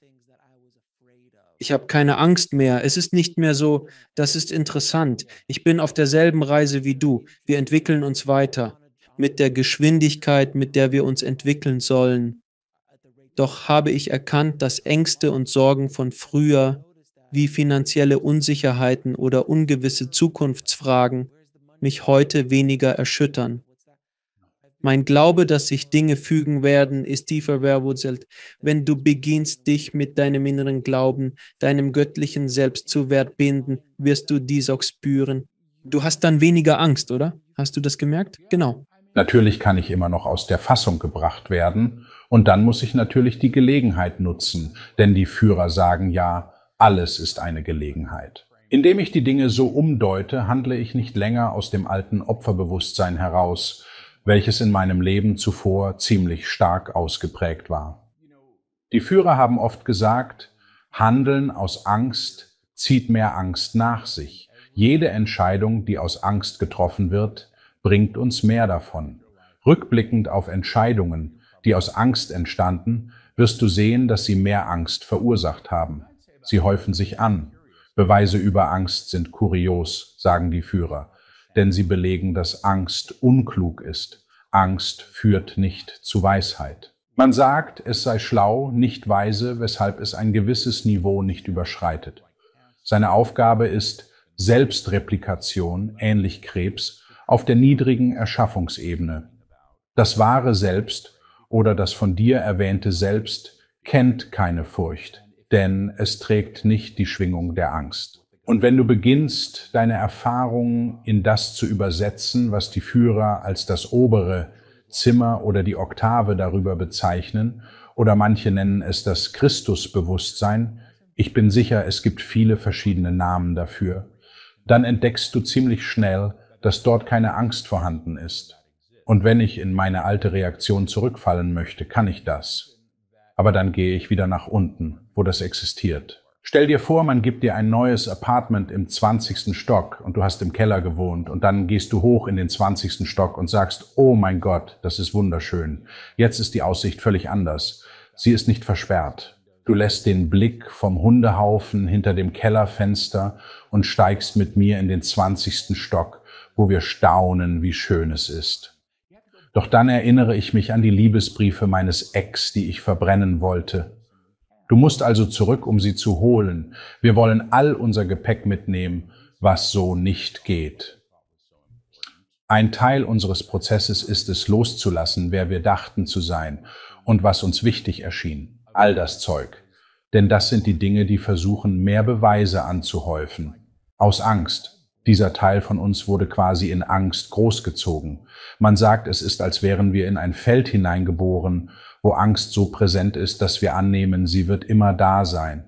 Ich habe keine Angst mehr. Es ist nicht mehr so, das ist interessant. Ich bin auf derselben Reise wie du. Wir entwickeln uns weiter mit der Geschwindigkeit, mit der wir uns entwickeln sollen. Doch habe ich erkannt, dass Ängste und Sorgen von früher wie finanzielle Unsicherheiten oder ungewisse Zukunftsfragen mich heute weniger erschüttern. Mein Glaube, dass sich Dinge fügen werden, ist tiefer verwurzelt. Wenn du beginnst, dich mit deinem inneren Glauben, deinem göttlichen Selbst zu binden, wirst du dies auch spüren. Du hast dann weniger Angst, oder? Hast du das gemerkt? Genau. Natürlich kann ich immer noch aus der Fassung gebracht werden, und dann muss ich natürlich die Gelegenheit nutzen, denn die Führer sagen ja, alles ist eine Gelegenheit. Indem ich die Dinge so umdeute, handle ich nicht länger aus dem alten Opferbewusstsein heraus, welches in meinem Leben zuvor ziemlich stark ausgeprägt war. Die Führer haben oft gesagt, Handeln aus Angst zieht mehr Angst nach sich. Jede Entscheidung, die aus Angst getroffen wird, bringt uns mehr davon. Rückblickend auf Entscheidungen, die aus Angst entstanden, wirst du sehen, dass sie mehr Angst verursacht haben. Sie häufen sich an. Beweise über Angst sind kurios, sagen die Führer, denn sie belegen, dass Angst unklug ist. Angst führt nicht zu Weisheit. Man sagt, es sei schlau, nicht weise, weshalb es ein gewisses Niveau nicht überschreitet. Seine Aufgabe ist Selbstreplikation, ähnlich Krebs, auf der niedrigen Erschaffungsebene. Das wahre Selbst oder das von dir erwähnte Selbst kennt keine Furcht denn es trägt nicht die Schwingung der Angst. Und wenn du beginnst, deine Erfahrungen in das zu übersetzen, was die Führer als das obere Zimmer oder die Oktave darüber bezeichnen, oder manche nennen es das Christusbewusstsein, ich bin sicher, es gibt viele verschiedene Namen dafür, dann entdeckst du ziemlich schnell, dass dort keine Angst vorhanden ist. Und wenn ich in meine alte Reaktion zurückfallen möchte, kann ich das aber dann gehe ich wieder nach unten, wo das existiert. Stell dir vor, man gibt dir ein neues Apartment im 20. Stock und du hast im Keller gewohnt und dann gehst du hoch in den 20. Stock und sagst, oh mein Gott, das ist wunderschön. Jetzt ist die Aussicht völlig anders. Sie ist nicht versperrt. Du lässt den Blick vom Hundehaufen hinter dem Kellerfenster und steigst mit mir in den 20. Stock, wo wir staunen, wie schön es ist. Doch dann erinnere ich mich an die Liebesbriefe meines Ex, die ich verbrennen wollte. Du musst also zurück, um sie zu holen. Wir wollen all unser Gepäck mitnehmen, was so nicht geht. Ein Teil unseres Prozesses ist es, loszulassen, wer wir dachten zu sein und was uns wichtig erschien. All das Zeug. Denn das sind die Dinge, die versuchen, mehr Beweise anzuhäufen. Aus Angst, dieser Teil von uns wurde quasi in Angst großgezogen. Man sagt, es ist, als wären wir in ein Feld hineingeboren, wo Angst so präsent ist, dass wir annehmen, sie wird immer da sein.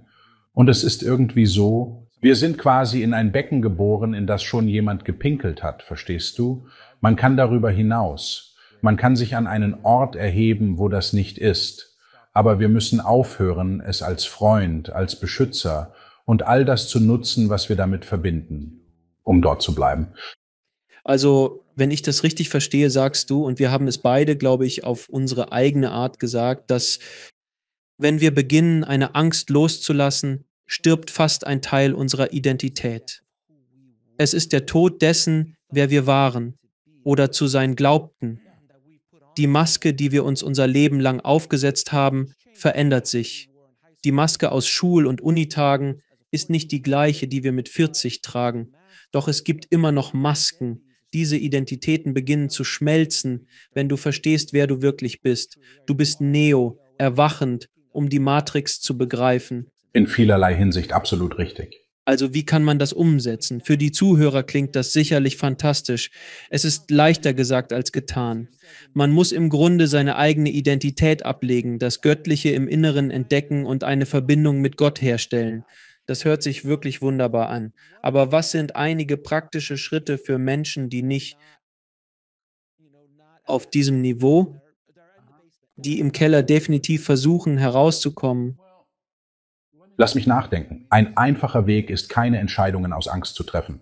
Und es ist irgendwie so, wir sind quasi in ein Becken geboren, in das schon jemand gepinkelt hat, verstehst du? Man kann darüber hinaus. Man kann sich an einen Ort erheben, wo das nicht ist. Aber wir müssen aufhören, es als Freund, als Beschützer und all das zu nutzen, was wir damit verbinden um dort zu bleiben. Also, wenn ich das richtig verstehe, sagst du, und wir haben es beide, glaube ich, auf unsere eigene Art gesagt, dass wenn wir beginnen, eine Angst loszulassen, stirbt fast ein Teil unserer Identität. Es ist der Tod dessen, wer wir waren oder zu sein glaubten. Die Maske, die wir uns unser Leben lang aufgesetzt haben, verändert sich. Die Maske aus Schul- und Unitagen ist nicht die gleiche, die wir mit 40 tragen. Doch es gibt immer noch Masken. Diese Identitäten beginnen zu schmelzen, wenn du verstehst, wer du wirklich bist. Du bist Neo, erwachend, um die Matrix zu begreifen. In vielerlei Hinsicht absolut richtig. Also wie kann man das umsetzen? Für die Zuhörer klingt das sicherlich fantastisch. Es ist leichter gesagt als getan. Man muss im Grunde seine eigene Identität ablegen, das Göttliche im Inneren entdecken und eine Verbindung mit Gott herstellen. Das hört sich wirklich wunderbar an. Aber was sind einige praktische Schritte für Menschen, die nicht auf diesem Niveau, die im Keller definitiv versuchen herauszukommen Lass mich nachdenken. Ein einfacher Weg ist, keine Entscheidungen aus Angst zu treffen.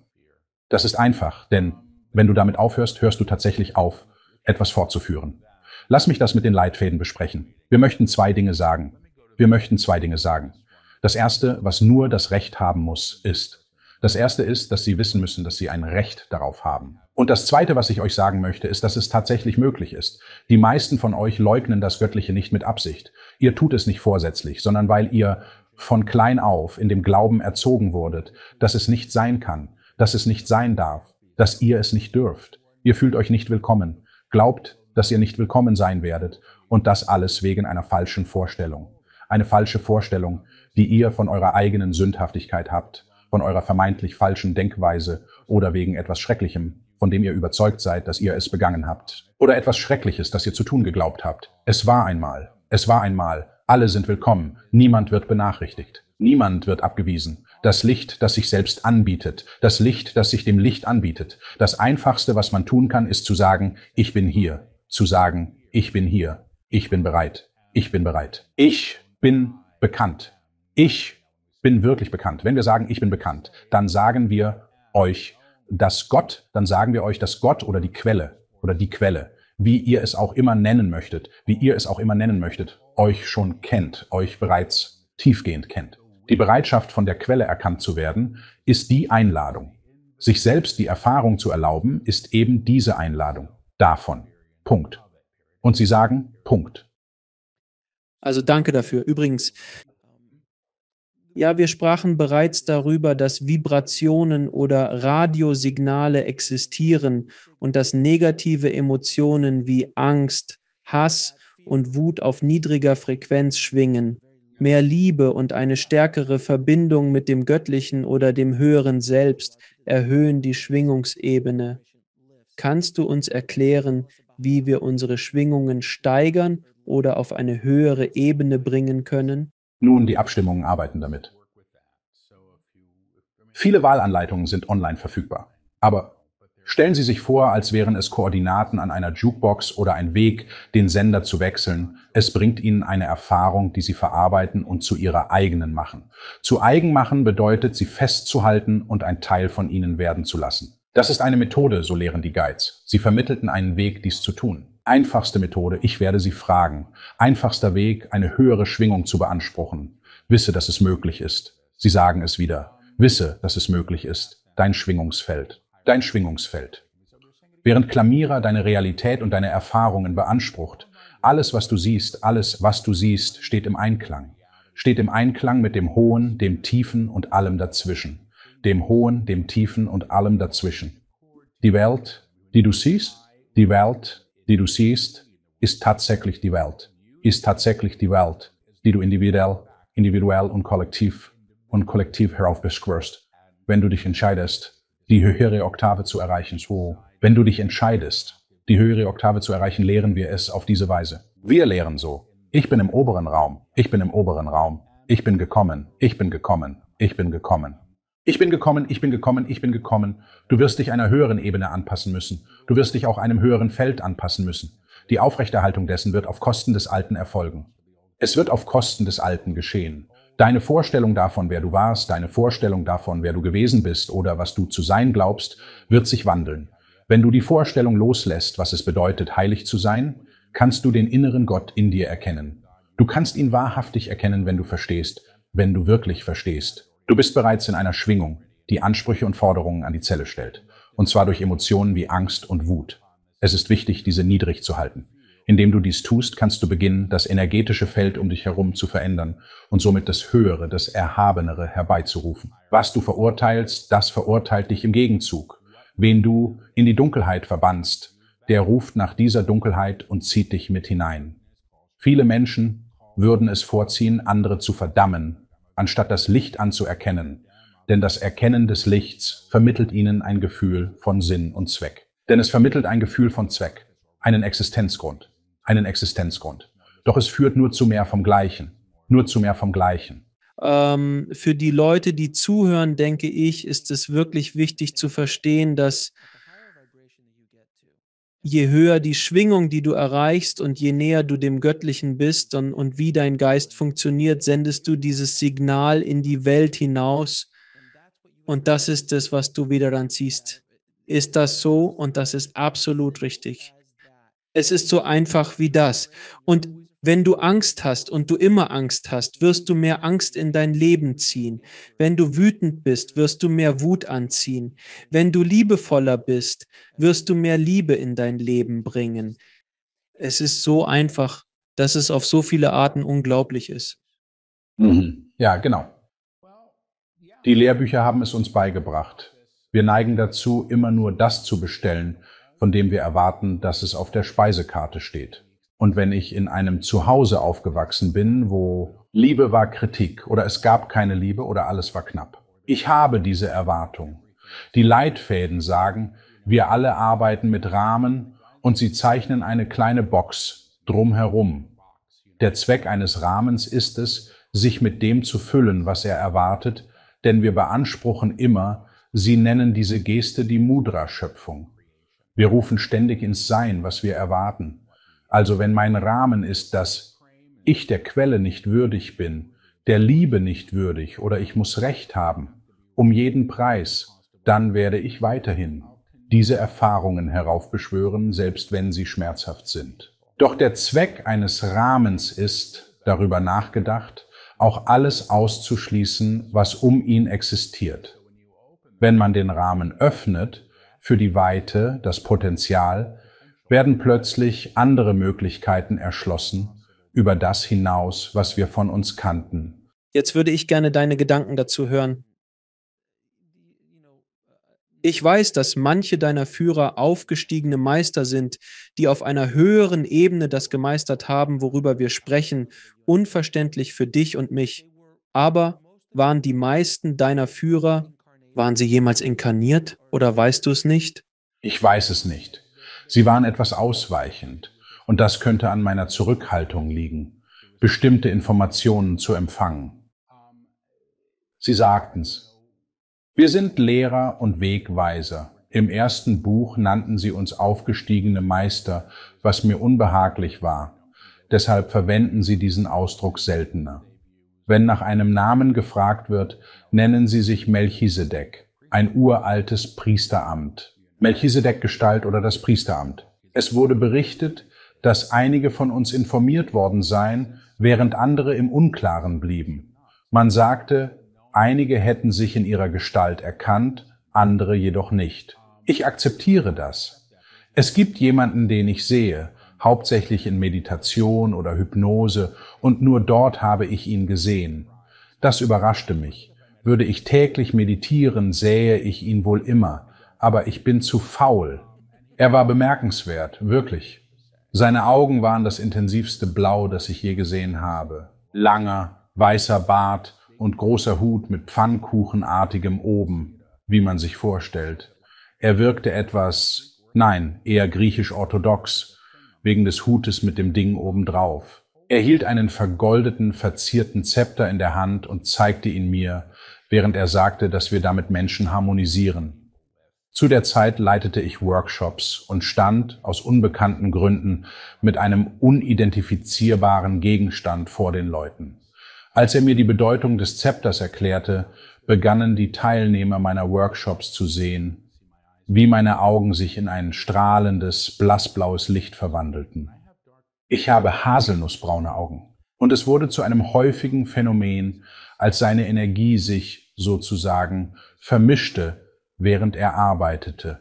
Das ist einfach, denn wenn du damit aufhörst, hörst du tatsächlich auf, etwas fortzuführen. Lass mich das mit den Leitfäden besprechen. Wir möchten zwei Dinge sagen. Wir möchten zwei Dinge sagen. Das erste, was nur das Recht haben muss, ist. Das erste ist, dass Sie wissen müssen, dass Sie ein Recht darauf haben. Und das zweite, was ich euch sagen möchte, ist, dass es tatsächlich möglich ist. Die meisten von euch leugnen das Göttliche nicht mit Absicht. Ihr tut es nicht vorsätzlich, sondern weil ihr von klein auf in dem Glauben erzogen wurdet, dass es nicht sein kann, dass es nicht sein darf, dass ihr es nicht dürft. Ihr fühlt euch nicht willkommen, glaubt, dass ihr nicht willkommen sein werdet und das alles wegen einer falschen Vorstellung. Eine falsche Vorstellung, die ihr von eurer eigenen Sündhaftigkeit habt, von eurer vermeintlich falschen Denkweise oder wegen etwas Schrecklichem, von dem ihr überzeugt seid, dass ihr es begangen habt. Oder etwas Schreckliches, das ihr zu tun geglaubt habt. Es war einmal, es war einmal, alle sind willkommen. Niemand wird benachrichtigt. Niemand wird abgewiesen. Das Licht, das sich selbst anbietet. Das Licht, das sich dem Licht anbietet. Das Einfachste, was man tun kann, ist zu sagen, ich bin hier. Zu sagen, ich bin hier. Ich bin bereit. Ich bin bereit. Ich bin bekannt. Ich bin wirklich bekannt. Wenn wir sagen, ich bin bekannt, dann sagen wir euch, dass Gott, dann sagen wir euch, dass Gott oder die Quelle oder die Quelle wie ihr es auch immer nennen möchtet, wie ihr es auch immer nennen möchtet, euch schon kennt, euch bereits tiefgehend kennt. Die Bereitschaft, von der Quelle erkannt zu werden, ist die Einladung. Sich selbst die Erfahrung zu erlauben, ist eben diese Einladung. Davon. Punkt. Und sie sagen Punkt. Also danke dafür. Übrigens, ja, wir sprachen bereits darüber, dass Vibrationen oder Radiosignale existieren und dass negative Emotionen wie Angst, Hass und Wut auf niedriger Frequenz schwingen. Mehr Liebe und eine stärkere Verbindung mit dem Göttlichen oder dem höheren Selbst erhöhen die Schwingungsebene. Kannst du uns erklären, wie wir unsere Schwingungen steigern oder auf eine höhere Ebene bringen können? Nun, die Abstimmungen arbeiten damit. Viele Wahlanleitungen sind online verfügbar. Aber stellen Sie sich vor, als wären es Koordinaten an einer Jukebox oder ein Weg, den Sender zu wechseln. Es bringt Ihnen eine Erfahrung, die Sie verarbeiten und zu Ihrer eigenen machen. Zu eigen machen bedeutet, sie festzuhalten und ein Teil von Ihnen werden zu lassen. Das ist eine Methode, so lehren die Guides. Sie vermittelten einen Weg, dies zu tun. Einfachste Methode, ich werde Sie fragen. Einfachster Weg, eine höhere Schwingung zu beanspruchen. Wisse, dass es möglich ist. Sie sagen es wieder. Wisse, dass es möglich ist. Dein Schwingungsfeld. Dein Schwingungsfeld. Während Klamierer deine Realität und deine Erfahrungen beansprucht, alles, was du siehst, alles, was du siehst, steht im Einklang. Steht im Einklang mit dem Hohen, dem Tiefen und allem dazwischen. Dem Hohen, dem Tiefen und allem dazwischen. Die Welt, die du siehst, die Welt, die du siehst, ist tatsächlich die Welt, ist tatsächlich die Welt, die du individuell, individuell und kollektiv und kollektiv heraufbeschwörst, wenn du dich entscheidest, die höhere Oktave zu erreichen. So, wenn du dich entscheidest, die höhere Oktave zu erreichen, lehren wir es auf diese Weise. Wir lehren so. Ich bin im oberen Raum, ich bin im oberen Raum, ich bin gekommen, ich bin gekommen, ich bin gekommen. Ich bin gekommen, ich bin gekommen, ich bin gekommen. Du wirst dich einer höheren Ebene anpassen müssen. Du wirst dich auch einem höheren Feld anpassen müssen. Die Aufrechterhaltung dessen wird auf Kosten des Alten erfolgen. Es wird auf Kosten des Alten geschehen. Deine Vorstellung davon, wer du warst, deine Vorstellung davon, wer du gewesen bist oder was du zu sein glaubst, wird sich wandeln. Wenn du die Vorstellung loslässt, was es bedeutet, heilig zu sein, kannst du den inneren Gott in dir erkennen. Du kannst ihn wahrhaftig erkennen, wenn du verstehst, wenn du wirklich verstehst. Du bist bereits in einer Schwingung, die Ansprüche und Forderungen an die Zelle stellt, und zwar durch Emotionen wie Angst und Wut. Es ist wichtig, diese niedrig zu halten. Indem du dies tust, kannst du beginnen, das energetische Feld um dich herum zu verändern und somit das Höhere, das Erhabenere herbeizurufen. Was du verurteilst, das verurteilt dich im Gegenzug. Wen du in die Dunkelheit verbannst, der ruft nach dieser Dunkelheit und zieht dich mit hinein. Viele Menschen würden es vorziehen, andere zu verdammen, anstatt das Licht anzuerkennen, denn das Erkennen des Lichts vermittelt ihnen ein Gefühl von Sinn und Zweck. Denn es vermittelt ein Gefühl von Zweck, einen Existenzgrund einen Existenzgrund. Doch es führt nur zu mehr vom Gleichen, nur zu mehr vom Gleichen. Ähm, für die Leute, die zuhören, denke ich, ist es wirklich wichtig zu verstehen, dass je höher die Schwingung, die du erreichst und je näher du dem Göttlichen bist und, und wie dein Geist funktioniert, sendest du dieses Signal in die Welt hinaus. Und das ist es, was du wieder dann ziehst. Ist das so? Und das ist absolut richtig. Es ist so einfach wie das. Und wenn du Angst hast und du immer Angst hast, wirst du mehr Angst in dein Leben ziehen. Wenn du wütend bist, wirst du mehr Wut anziehen. Wenn du liebevoller bist, wirst du mehr Liebe in dein Leben bringen. Es ist so einfach, dass es auf so viele Arten unglaublich ist. Mhm. Ja, genau. Die Lehrbücher haben es uns beigebracht. Wir neigen dazu, immer nur das zu bestellen, von dem wir erwarten, dass es auf der Speisekarte steht. Und wenn ich in einem Zuhause aufgewachsen bin, wo Liebe war Kritik oder es gab keine Liebe oder alles war knapp. Ich habe diese Erwartung. Die Leitfäden sagen, wir alle arbeiten mit Rahmen und sie zeichnen eine kleine Box drumherum. Der Zweck eines Rahmens ist es, sich mit dem zu füllen, was er erwartet, denn wir beanspruchen immer, sie nennen diese Geste die Mudra-Schöpfung. Wir rufen ständig ins Sein, was wir erwarten. Also wenn mein Rahmen ist, dass ich der Quelle nicht würdig bin, der Liebe nicht würdig oder ich muss Recht haben, um jeden Preis, dann werde ich weiterhin diese Erfahrungen heraufbeschwören, selbst wenn sie schmerzhaft sind. Doch der Zweck eines Rahmens ist, darüber nachgedacht, auch alles auszuschließen, was um ihn existiert. Wenn man den Rahmen öffnet, für die Weite, das Potenzial, werden plötzlich andere Möglichkeiten erschlossen über das hinaus, was wir von uns kannten. Jetzt würde ich gerne deine Gedanken dazu hören. Ich weiß, dass manche deiner Führer aufgestiegene Meister sind, die auf einer höheren Ebene das gemeistert haben, worüber wir sprechen, unverständlich für dich und mich. Aber waren die meisten deiner Führer waren sie jemals inkarniert oder weißt du es nicht? Ich weiß es nicht. Sie waren etwas ausweichend und das könnte an meiner Zurückhaltung liegen, bestimmte Informationen zu empfangen. Sie sagten's. Wir sind Lehrer und Wegweiser. Im ersten Buch nannten sie uns aufgestiegene Meister, was mir unbehaglich war. Deshalb verwenden sie diesen Ausdruck seltener. Wenn nach einem Namen gefragt wird, nennen sie sich Melchisedek, ein uraltes Priesteramt. Melchisedek-Gestalt oder das Priesteramt. Es wurde berichtet, dass einige von uns informiert worden seien, während andere im Unklaren blieben. Man sagte, einige hätten sich in ihrer Gestalt erkannt, andere jedoch nicht. Ich akzeptiere das. Es gibt jemanden, den ich sehe, hauptsächlich in Meditation oder Hypnose, und nur dort habe ich ihn gesehen. Das überraschte mich. Würde ich täglich meditieren, sähe ich ihn wohl immer, aber ich bin zu faul. Er war bemerkenswert, wirklich. Seine Augen waren das intensivste Blau, das ich je gesehen habe. Langer, weißer Bart und großer Hut mit Pfannkuchenartigem Oben, wie man sich vorstellt. Er wirkte etwas, nein, eher griechisch-orthodox, wegen des Hutes mit dem Ding obendrauf. Er hielt einen vergoldeten, verzierten Zepter in der Hand und zeigte ihn mir, während er sagte, dass wir damit Menschen harmonisieren. Zu der Zeit leitete ich Workshops und stand aus unbekannten Gründen mit einem unidentifizierbaren Gegenstand vor den Leuten. Als er mir die Bedeutung des Zepters erklärte, begannen die Teilnehmer meiner Workshops zu sehen, wie meine Augen sich in ein strahlendes, blassblaues Licht verwandelten. Ich habe haselnussbraune Augen. Und es wurde zu einem häufigen Phänomen, als seine Energie sich sozusagen vermischte, während er arbeitete.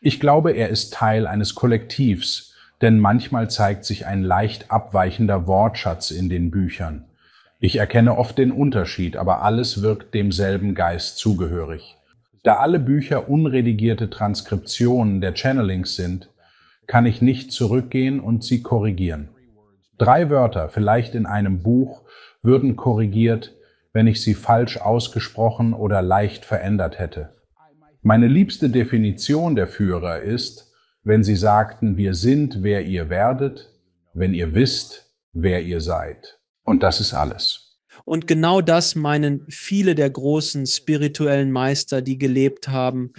Ich glaube, er ist Teil eines Kollektivs, denn manchmal zeigt sich ein leicht abweichender Wortschatz in den Büchern. Ich erkenne oft den Unterschied, aber alles wirkt demselben Geist zugehörig. Da alle Bücher unredigierte Transkriptionen der Channelings sind, kann ich nicht zurückgehen und sie korrigieren. Drei Wörter, vielleicht in einem Buch, würden korrigiert, wenn ich sie falsch ausgesprochen oder leicht verändert hätte. Meine liebste Definition der Führer ist, wenn sie sagten, wir sind, wer ihr werdet, wenn ihr wisst, wer ihr seid. Und das ist alles. Und genau das meinen viele der großen spirituellen Meister, die gelebt haben,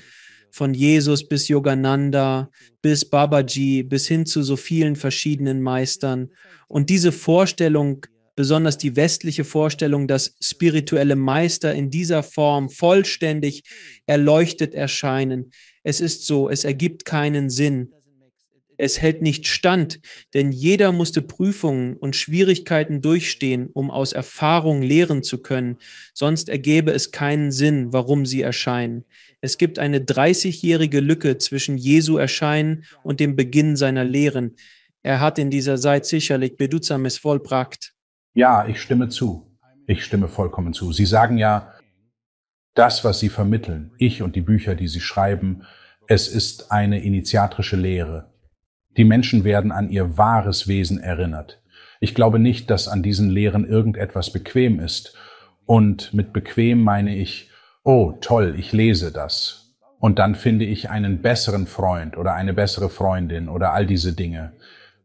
von Jesus bis Yogananda, bis Babaji, bis hin zu so vielen verschiedenen Meistern. Und diese Vorstellung, besonders die westliche Vorstellung, dass spirituelle Meister in dieser Form vollständig erleuchtet erscheinen, es ist so, es ergibt keinen Sinn. Es hält nicht stand, denn jeder musste Prüfungen und Schwierigkeiten durchstehen, um aus Erfahrung lehren zu können, sonst ergäbe es keinen Sinn, warum sie erscheinen. Es gibt eine 30-jährige Lücke zwischen Jesu Erscheinen und dem Beginn seiner Lehren. Er hat in dieser Zeit sicherlich Bedutsames vollbracht. Ja, ich stimme zu. Ich stimme vollkommen zu. Sie sagen ja, das, was Sie vermitteln, ich und die Bücher, die Sie schreiben, es ist eine initiatrische Lehre. Die Menschen werden an ihr wahres Wesen erinnert. Ich glaube nicht, dass an diesen Lehren irgendetwas bequem ist. Und mit bequem meine ich, oh toll, ich lese das. Und dann finde ich einen besseren Freund oder eine bessere Freundin oder all diese Dinge.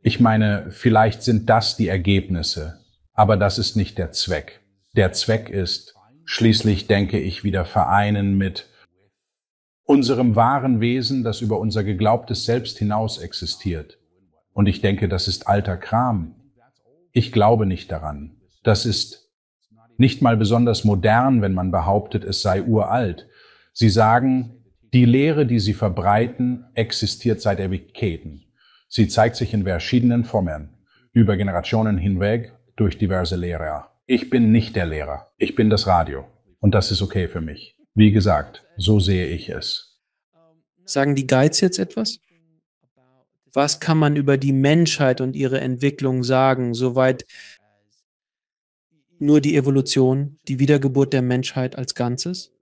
Ich meine, vielleicht sind das die Ergebnisse, aber das ist nicht der Zweck. Der Zweck ist, schließlich denke ich, wieder vereinen mit unserem wahren Wesen, das über unser geglaubtes Selbst hinaus existiert. Und ich denke, das ist alter Kram. Ich glaube nicht daran. Das ist nicht mal besonders modern, wenn man behauptet, es sei uralt. Sie sagen, die Lehre, die sie verbreiten, existiert seit Ewigkeiten. Sie zeigt sich in verschiedenen Formen, über Generationen hinweg, durch diverse Lehrer. Ich bin nicht der Lehrer. Ich bin das Radio. Und das ist okay für mich. Wie gesagt, so sehe ich es. Sagen die Guides jetzt etwas? Was kann man über die Menschheit und ihre Entwicklung sagen, soweit nur die Evolution, die Wiedergeburt der Menschheit als Ganzes?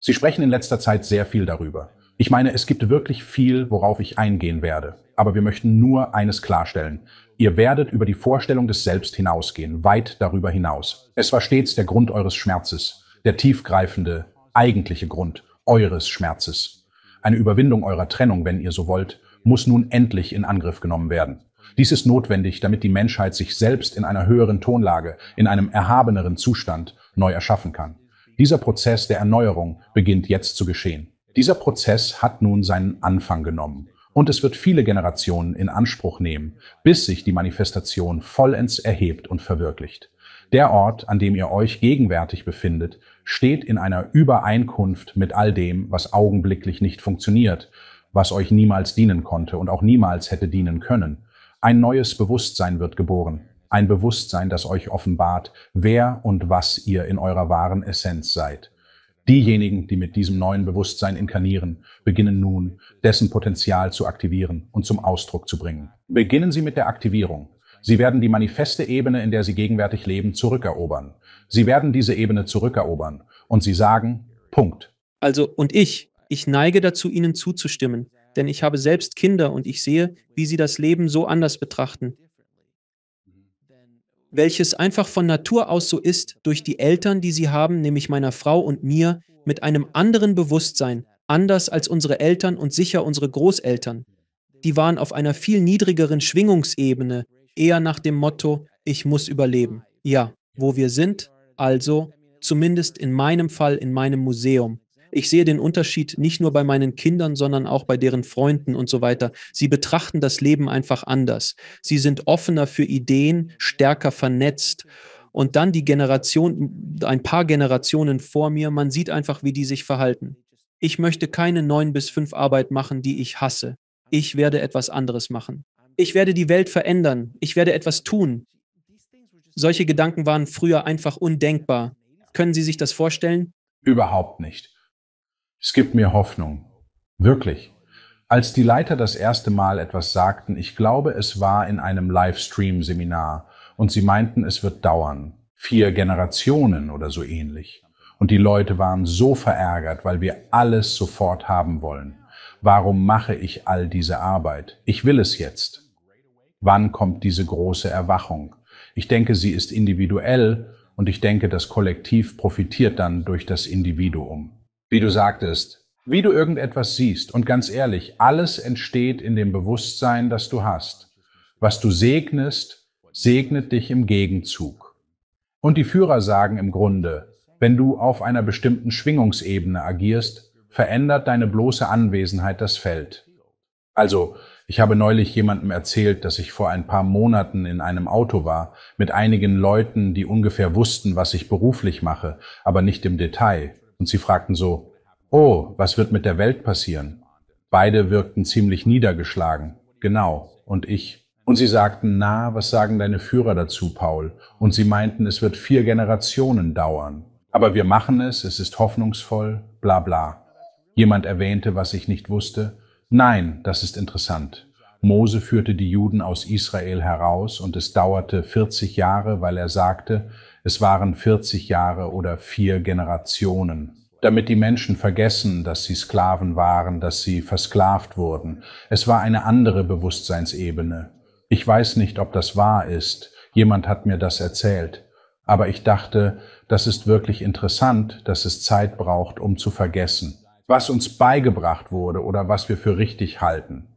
Sie sprechen in letzter Zeit sehr viel darüber. Ich meine, es gibt wirklich viel, worauf ich eingehen werde. Aber wir möchten nur eines klarstellen. Ihr werdet über die Vorstellung des Selbst hinausgehen, weit darüber hinaus. Es war stets der Grund eures Schmerzes, der tiefgreifende, eigentliche Grund eures Schmerzes. Eine Überwindung eurer Trennung, wenn ihr so wollt, muss nun endlich in Angriff genommen werden. Dies ist notwendig, damit die Menschheit sich selbst in einer höheren Tonlage, in einem erhabeneren Zustand neu erschaffen kann. Dieser Prozess der Erneuerung beginnt jetzt zu geschehen. Dieser Prozess hat nun seinen Anfang genommen und es wird viele Generationen in Anspruch nehmen, bis sich die Manifestation vollends erhebt und verwirklicht. Der Ort, an dem ihr euch gegenwärtig befindet, steht in einer Übereinkunft mit all dem, was augenblicklich nicht funktioniert, was euch niemals dienen konnte und auch niemals hätte dienen können. Ein neues Bewusstsein wird geboren, ein Bewusstsein, das euch offenbart, wer und was ihr in eurer wahren Essenz seid. Diejenigen, die mit diesem neuen Bewusstsein inkarnieren, beginnen nun, dessen Potenzial zu aktivieren und zum Ausdruck zu bringen. Beginnen Sie mit der Aktivierung. Sie werden die manifeste Ebene, in der Sie gegenwärtig leben, zurückerobern. Sie werden diese Ebene zurückerobern. Und Sie sagen, Punkt. Also, und ich, ich neige dazu, Ihnen zuzustimmen, denn ich habe selbst Kinder und ich sehe, wie sie das Leben so anders betrachten. Welches einfach von Natur aus so ist, durch die Eltern, die sie haben, nämlich meiner Frau und mir, mit einem anderen Bewusstsein, anders als unsere Eltern und sicher unsere Großeltern. Die waren auf einer viel niedrigeren Schwingungsebene, eher nach dem Motto, ich muss überleben. Ja, wo wir sind, also zumindest in meinem Fall in meinem Museum. Ich sehe den Unterschied nicht nur bei meinen Kindern, sondern auch bei deren Freunden und so weiter. Sie betrachten das Leben einfach anders. Sie sind offener für Ideen, stärker vernetzt. Und dann die Generation, ein paar Generationen vor mir, man sieht einfach, wie die sich verhalten. Ich möchte keine neun bis fünf Arbeit machen, die ich hasse. Ich werde etwas anderes machen. Ich werde die Welt verändern. Ich werde etwas tun. Solche Gedanken waren früher einfach undenkbar. Können Sie sich das vorstellen? Überhaupt nicht. Es gibt mir Hoffnung. Wirklich. Als die Leiter das erste Mal etwas sagten, ich glaube, es war in einem Livestream-Seminar, und sie meinten, es wird dauern, vier Generationen oder so ähnlich. Und die Leute waren so verärgert, weil wir alles sofort haben wollen. Warum mache ich all diese Arbeit? Ich will es jetzt. Wann kommt diese große Erwachung? Ich denke, sie ist individuell und ich denke, das Kollektiv profitiert dann durch das Individuum. Wie du sagtest, wie du irgendetwas siehst und ganz ehrlich, alles entsteht in dem Bewusstsein, das du hast. Was du segnest, segnet dich im Gegenzug. Und die Führer sagen im Grunde, wenn du auf einer bestimmten Schwingungsebene agierst, verändert deine bloße Anwesenheit das Feld. Also, ich habe neulich jemandem erzählt, dass ich vor ein paar Monaten in einem Auto war, mit einigen Leuten, die ungefähr wussten, was ich beruflich mache, aber nicht im Detail. Und sie fragten so, oh, was wird mit der Welt passieren? Beide wirkten ziemlich niedergeschlagen. Genau. Und ich. Und sie sagten, na, was sagen deine Führer dazu, Paul? Und sie meinten, es wird vier Generationen dauern. Aber wir machen es, es ist hoffnungsvoll, bla bla. Jemand erwähnte, was ich nicht wusste, Nein, das ist interessant. Mose führte die Juden aus Israel heraus und es dauerte 40 Jahre, weil er sagte, es waren 40 Jahre oder vier Generationen. Damit die Menschen vergessen, dass sie Sklaven waren, dass sie versklavt wurden. Es war eine andere Bewusstseinsebene. Ich weiß nicht, ob das wahr ist. Jemand hat mir das erzählt. Aber ich dachte, das ist wirklich interessant, dass es Zeit braucht, um zu vergessen was uns beigebracht wurde oder was wir für richtig halten.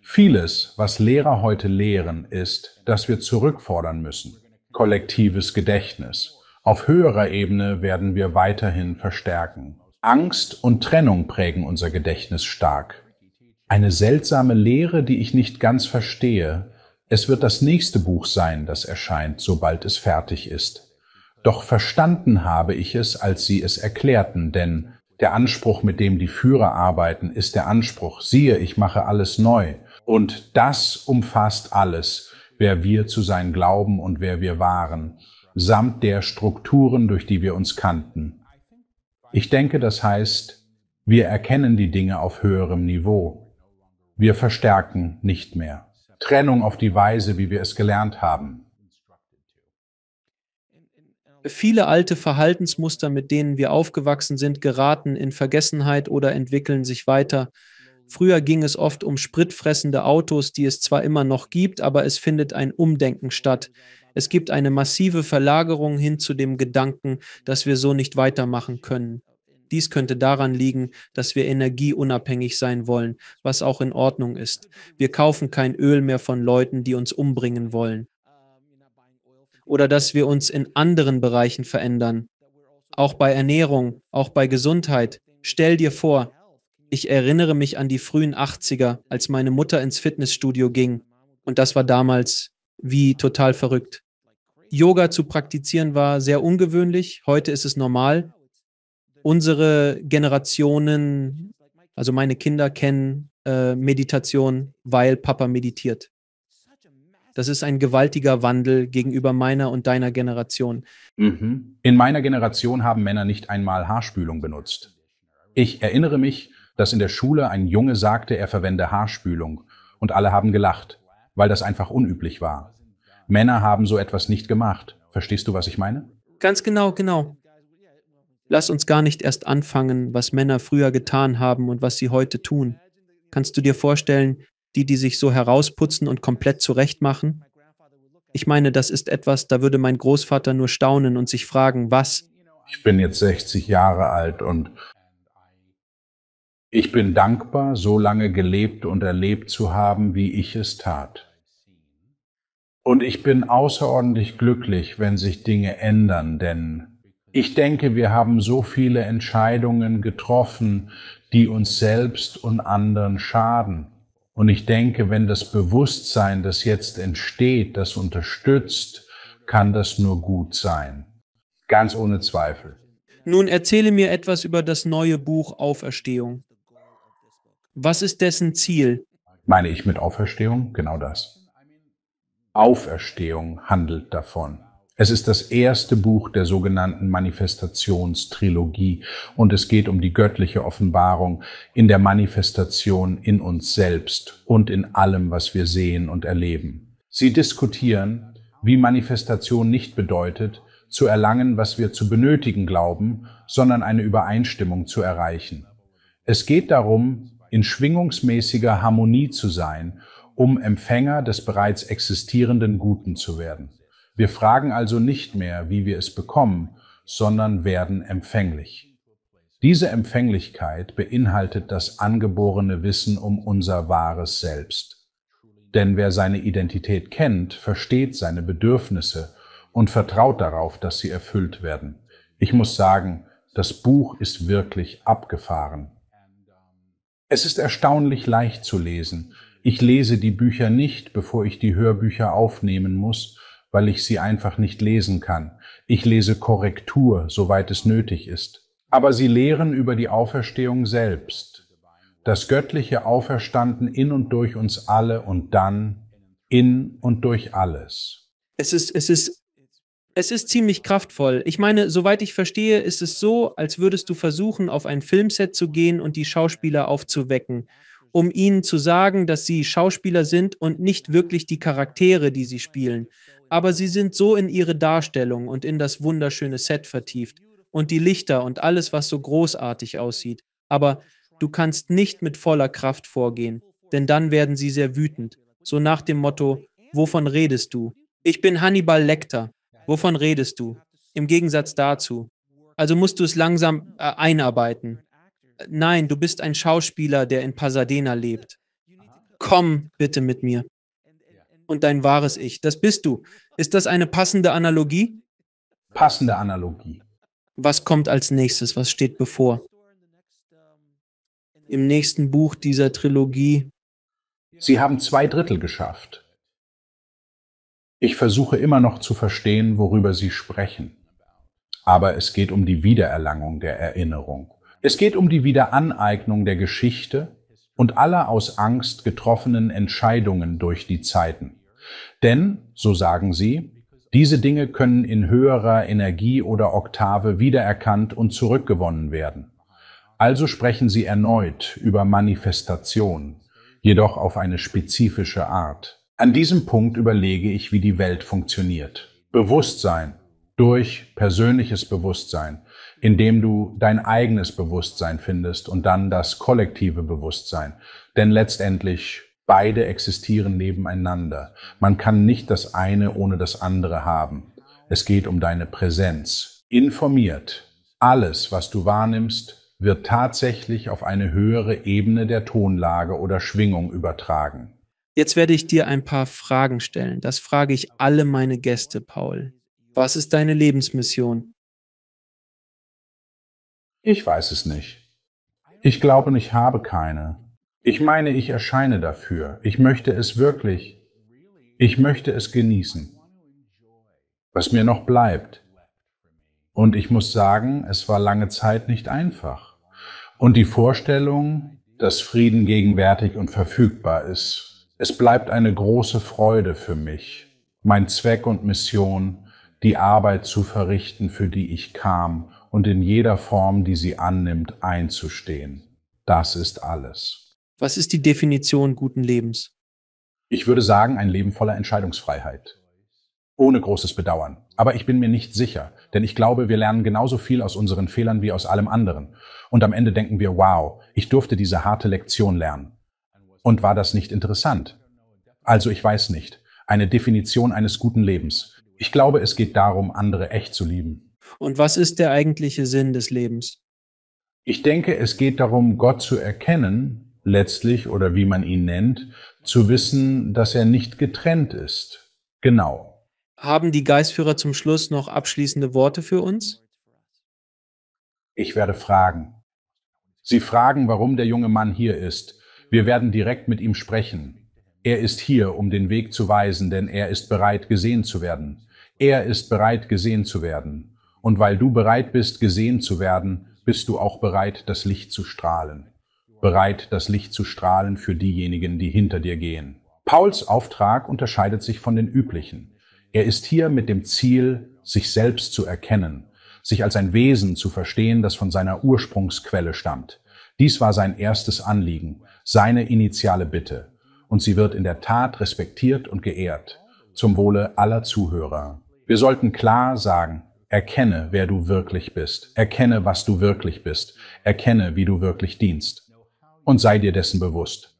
Vieles, was Lehrer heute lehren, ist, dass wir zurückfordern müssen. Kollektives Gedächtnis. Auf höherer Ebene werden wir weiterhin verstärken. Angst und Trennung prägen unser Gedächtnis stark. Eine seltsame Lehre, die ich nicht ganz verstehe. Es wird das nächste Buch sein, das erscheint, sobald es fertig ist. Doch verstanden habe ich es, als sie es erklärten, denn der Anspruch, mit dem die Führer arbeiten, ist der Anspruch, siehe, ich mache alles neu. Und das umfasst alles, wer wir zu sein glauben und wer wir waren, samt der Strukturen, durch die wir uns kannten. Ich denke, das heißt, wir erkennen die Dinge auf höherem Niveau. Wir verstärken nicht mehr. Trennung auf die Weise, wie wir es gelernt haben. Viele alte Verhaltensmuster, mit denen wir aufgewachsen sind, geraten in Vergessenheit oder entwickeln sich weiter. Früher ging es oft um spritfressende Autos, die es zwar immer noch gibt, aber es findet ein Umdenken statt. Es gibt eine massive Verlagerung hin zu dem Gedanken, dass wir so nicht weitermachen können. Dies könnte daran liegen, dass wir energieunabhängig sein wollen, was auch in Ordnung ist. Wir kaufen kein Öl mehr von Leuten, die uns umbringen wollen oder dass wir uns in anderen Bereichen verändern. Auch bei Ernährung, auch bei Gesundheit. Stell dir vor, ich erinnere mich an die frühen 80er, als meine Mutter ins Fitnessstudio ging. Und das war damals wie total verrückt. Yoga zu praktizieren war sehr ungewöhnlich. Heute ist es normal. Unsere Generationen, also meine Kinder kennen äh, Meditation, weil Papa meditiert. Das ist ein gewaltiger Wandel gegenüber meiner und deiner Generation. Mhm. In meiner Generation haben Männer nicht einmal Haarspülung benutzt. Ich erinnere mich, dass in der Schule ein Junge sagte, er verwende Haarspülung und alle haben gelacht, weil das einfach unüblich war. Männer haben so etwas nicht gemacht. Verstehst du, was ich meine? Ganz genau, genau. Lass uns gar nicht erst anfangen, was Männer früher getan haben und was sie heute tun. Kannst du dir vorstellen, die, die sich so herausputzen und komplett zurechtmachen? Ich meine, das ist etwas, da würde mein Großvater nur staunen und sich fragen, was? Ich bin jetzt 60 Jahre alt und ich bin dankbar, so lange gelebt und erlebt zu haben, wie ich es tat. Und ich bin außerordentlich glücklich, wenn sich Dinge ändern, denn ich denke, wir haben so viele Entscheidungen getroffen, die uns selbst und anderen schaden. Und ich denke, wenn das Bewusstsein, das jetzt entsteht, das unterstützt, kann das nur gut sein. Ganz ohne Zweifel. Nun erzähle mir etwas über das neue Buch Auferstehung. Was ist dessen Ziel? Meine ich mit Auferstehung? Genau das. Auferstehung handelt davon. Es ist das erste Buch der sogenannten Manifestationstrilogie und es geht um die göttliche Offenbarung in der Manifestation in uns selbst und in allem, was wir sehen und erleben. Sie diskutieren, wie Manifestation nicht bedeutet, zu erlangen, was wir zu benötigen glauben, sondern eine Übereinstimmung zu erreichen. Es geht darum, in schwingungsmäßiger Harmonie zu sein, um Empfänger des bereits existierenden Guten zu werden. Wir fragen also nicht mehr, wie wir es bekommen, sondern werden empfänglich. Diese Empfänglichkeit beinhaltet das angeborene Wissen um unser wahres Selbst. Denn wer seine Identität kennt, versteht seine Bedürfnisse und vertraut darauf, dass sie erfüllt werden. Ich muss sagen, das Buch ist wirklich abgefahren. Es ist erstaunlich leicht zu lesen. Ich lese die Bücher nicht, bevor ich die Hörbücher aufnehmen muss, weil ich sie einfach nicht lesen kann. Ich lese Korrektur, soweit es nötig ist. Aber sie lehren über die Auferstehung selbst. Das göttliche Auferstanden in und durch uns alle und dann in und durch alles. Es ist, es ist, es ist ziemlich kraftvoll. Ich meine, soweit ich verstehe, ist es so, als würdest du versuchen, auf ein Filmset zu gehen und die Schauspieler aufzuwecken, um ihnen zu sagen, dass sie Schauspieler sind und nicht wirklich die Charaktere, die sie spielen aber sie sind so in ihre Darstellung und in das wunderschöne Set vertieft und die Lichter und alles, was so großartig aussieht. Aber du kannst nicht mit voller Kraft vorgehen, denn dann werden sie sehr wütend. So nach dem Motto, wovon redest du? Ich bin Hannibal Lecter. Wovon redest du? Im Gegensatz dazu. Also musst du es langsam äh, einarbeiten. Nein, du bist ein Schauspieler, der in Pasadena lebt. Komm bitte mit mir. Und dein wahres Ich, das bist du. Ist das eine passende Analogie? Passende Analogie. Was kommt als nächstes? Was steht bevor? Im nächsten Buch dieser Trilogie. Sie haben zwei Drittel geschafft. Ich versuche immer noch zu verstehen, worüber Sie sprechen. Aber es geht um die Wiedererlangung der Erinnerung. Es geht um die Wiederaneignung der Geschichte und aller aus Angst getroffenen Entscheidungen durch die Zeiten. Denn, so sagen sie, diese Dinge können in höherer Energie oder Oktave wiedererkannt und zurückgewonnen werden. Also sprechen sie erneut über Manifestation, jedoch auf eine spezifische Art. An diesem Punkt überlege ich, wie die Welt funktioniert. Bewusstsein durch persönliches Bewusstsein, indem du dein eigenes Bewusstsein findest und dann das kollektive Bewusstsein. Denn letztendlich Beide existieren nebeneinander. Man kann nicht das eine ohne das andere haben. Es geht um deine Präsenz. Informiert. Alles, was du wahrnimmst, wird tatsächlich auf eine höhere Ebene der Tonlage oder Schwingung übertragen. Jetzt werde ich dir ein paar Fragen stellen. Das frage ich alle meine Gäste, Paul. Was ist deine Lebensmission? Ich weiß es nicht. Ich glaube, ich habe keine. Ich meine, ich erscheine dafür. Ich möchte es wirklich. Ich möchte es genießen. Was mir noch bleibt. Und ich muss sagen, es war lange Zeit nicht einfach. Und die Vorstellung, dass Frieden gegenwärtig und verfügbar ist, es bleibt eine große Freude für mich, mein Zweck und Mission, die Arbeit zu verrichten, für die ich kam und in jeder Form, die sie annimmt, einzustehen. Das ist alles. Was ist die Definition guten Lebens? Ich würde sagen, ein Leben voller Entscheidungsfreiheit. Ohne großes Bedauern. Aber ich bin mir nicht sicher, denn ich glaube, wir lernen genauso viel aus unseren Fehlern wie aus allem anderen. Und am Ende denken wir, wow, ich durfte diese harte Lektion lernen. Und war das nicht interessant? Also ich weiß nicht. Eine Definition eines guten Lebens. Ich glaube, es geht darum, andere echt zu lieben. Und was ist der eigentliche Sinn des Lebens? Ich denke, es geht darum, Gott zu erkennen letztlich oder wie man ihn nennt, zu wissen, dass er nicht getrennt ist. Genau. Haben die Geistführer zum Schluss noch abschließende Worte für uns? Ich werde fragen. Sie fragen, warum der junge Mann hier ist. Wir werden direkt mit ihm sprechen. Er ist hier, um den Weg zu weisen, denn er ist bereit, gesehen zu werden. Er ist bereit, gesehen zu werden. Und weil du bereit bist, gesehen zu werden, bist du auch bereit, das Licht zu strahlen bereit, das Licht zu strahlen für diejenigen, die hinter dir gehen. Pauls Auftrag unterscheidet sich von den üblichen. Er ist hier mit dem Ziel, sich selbst zu erkennen, sich als ein Wesen zu verstehen, das von seiner Ursprungsquelle stammt. Dies war sein erstes Anliegen, seine initiale Bitte, und sie wird in der Tat respektiert und geehrt, zum Wohle aller Zuhörer. Wir sollten klar sagen, erkenne, wer du wirklich bist, erkenne, was du wirklich bist, erkenne, wie du wirklich dienst, und sei dir dessen bewusst.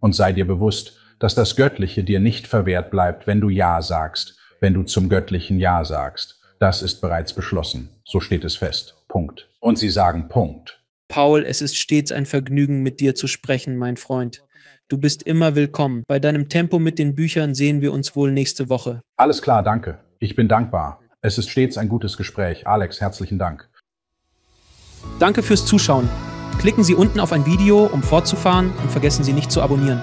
Und sei dir bewusst, dass das Göttliche dir nicht verwehrt bleibt, wenn du Ja sagst, wenn du zum Göttlichen Ja sagst. Das ist bereits beschlossen. So steht es fest. Punkt. Und sie sagen Punkt. Paul, es ist stets ein Vergnügen, mit dir zu sprechen, mein Freund. Du bist immer willkommen. Bei deinem Tempo mit den Büchern sehen wir uns wohl nächste Woche. Alles klar, danke. Ich bin dankbar. Es ist stets ein gutes Gespräch. Alex, herzlichen Dank. Danke fürs Zuschauen. Klicken Sie unten auf ein Video, um fortzufahren und vergessen Sie nicht zu abonnieren.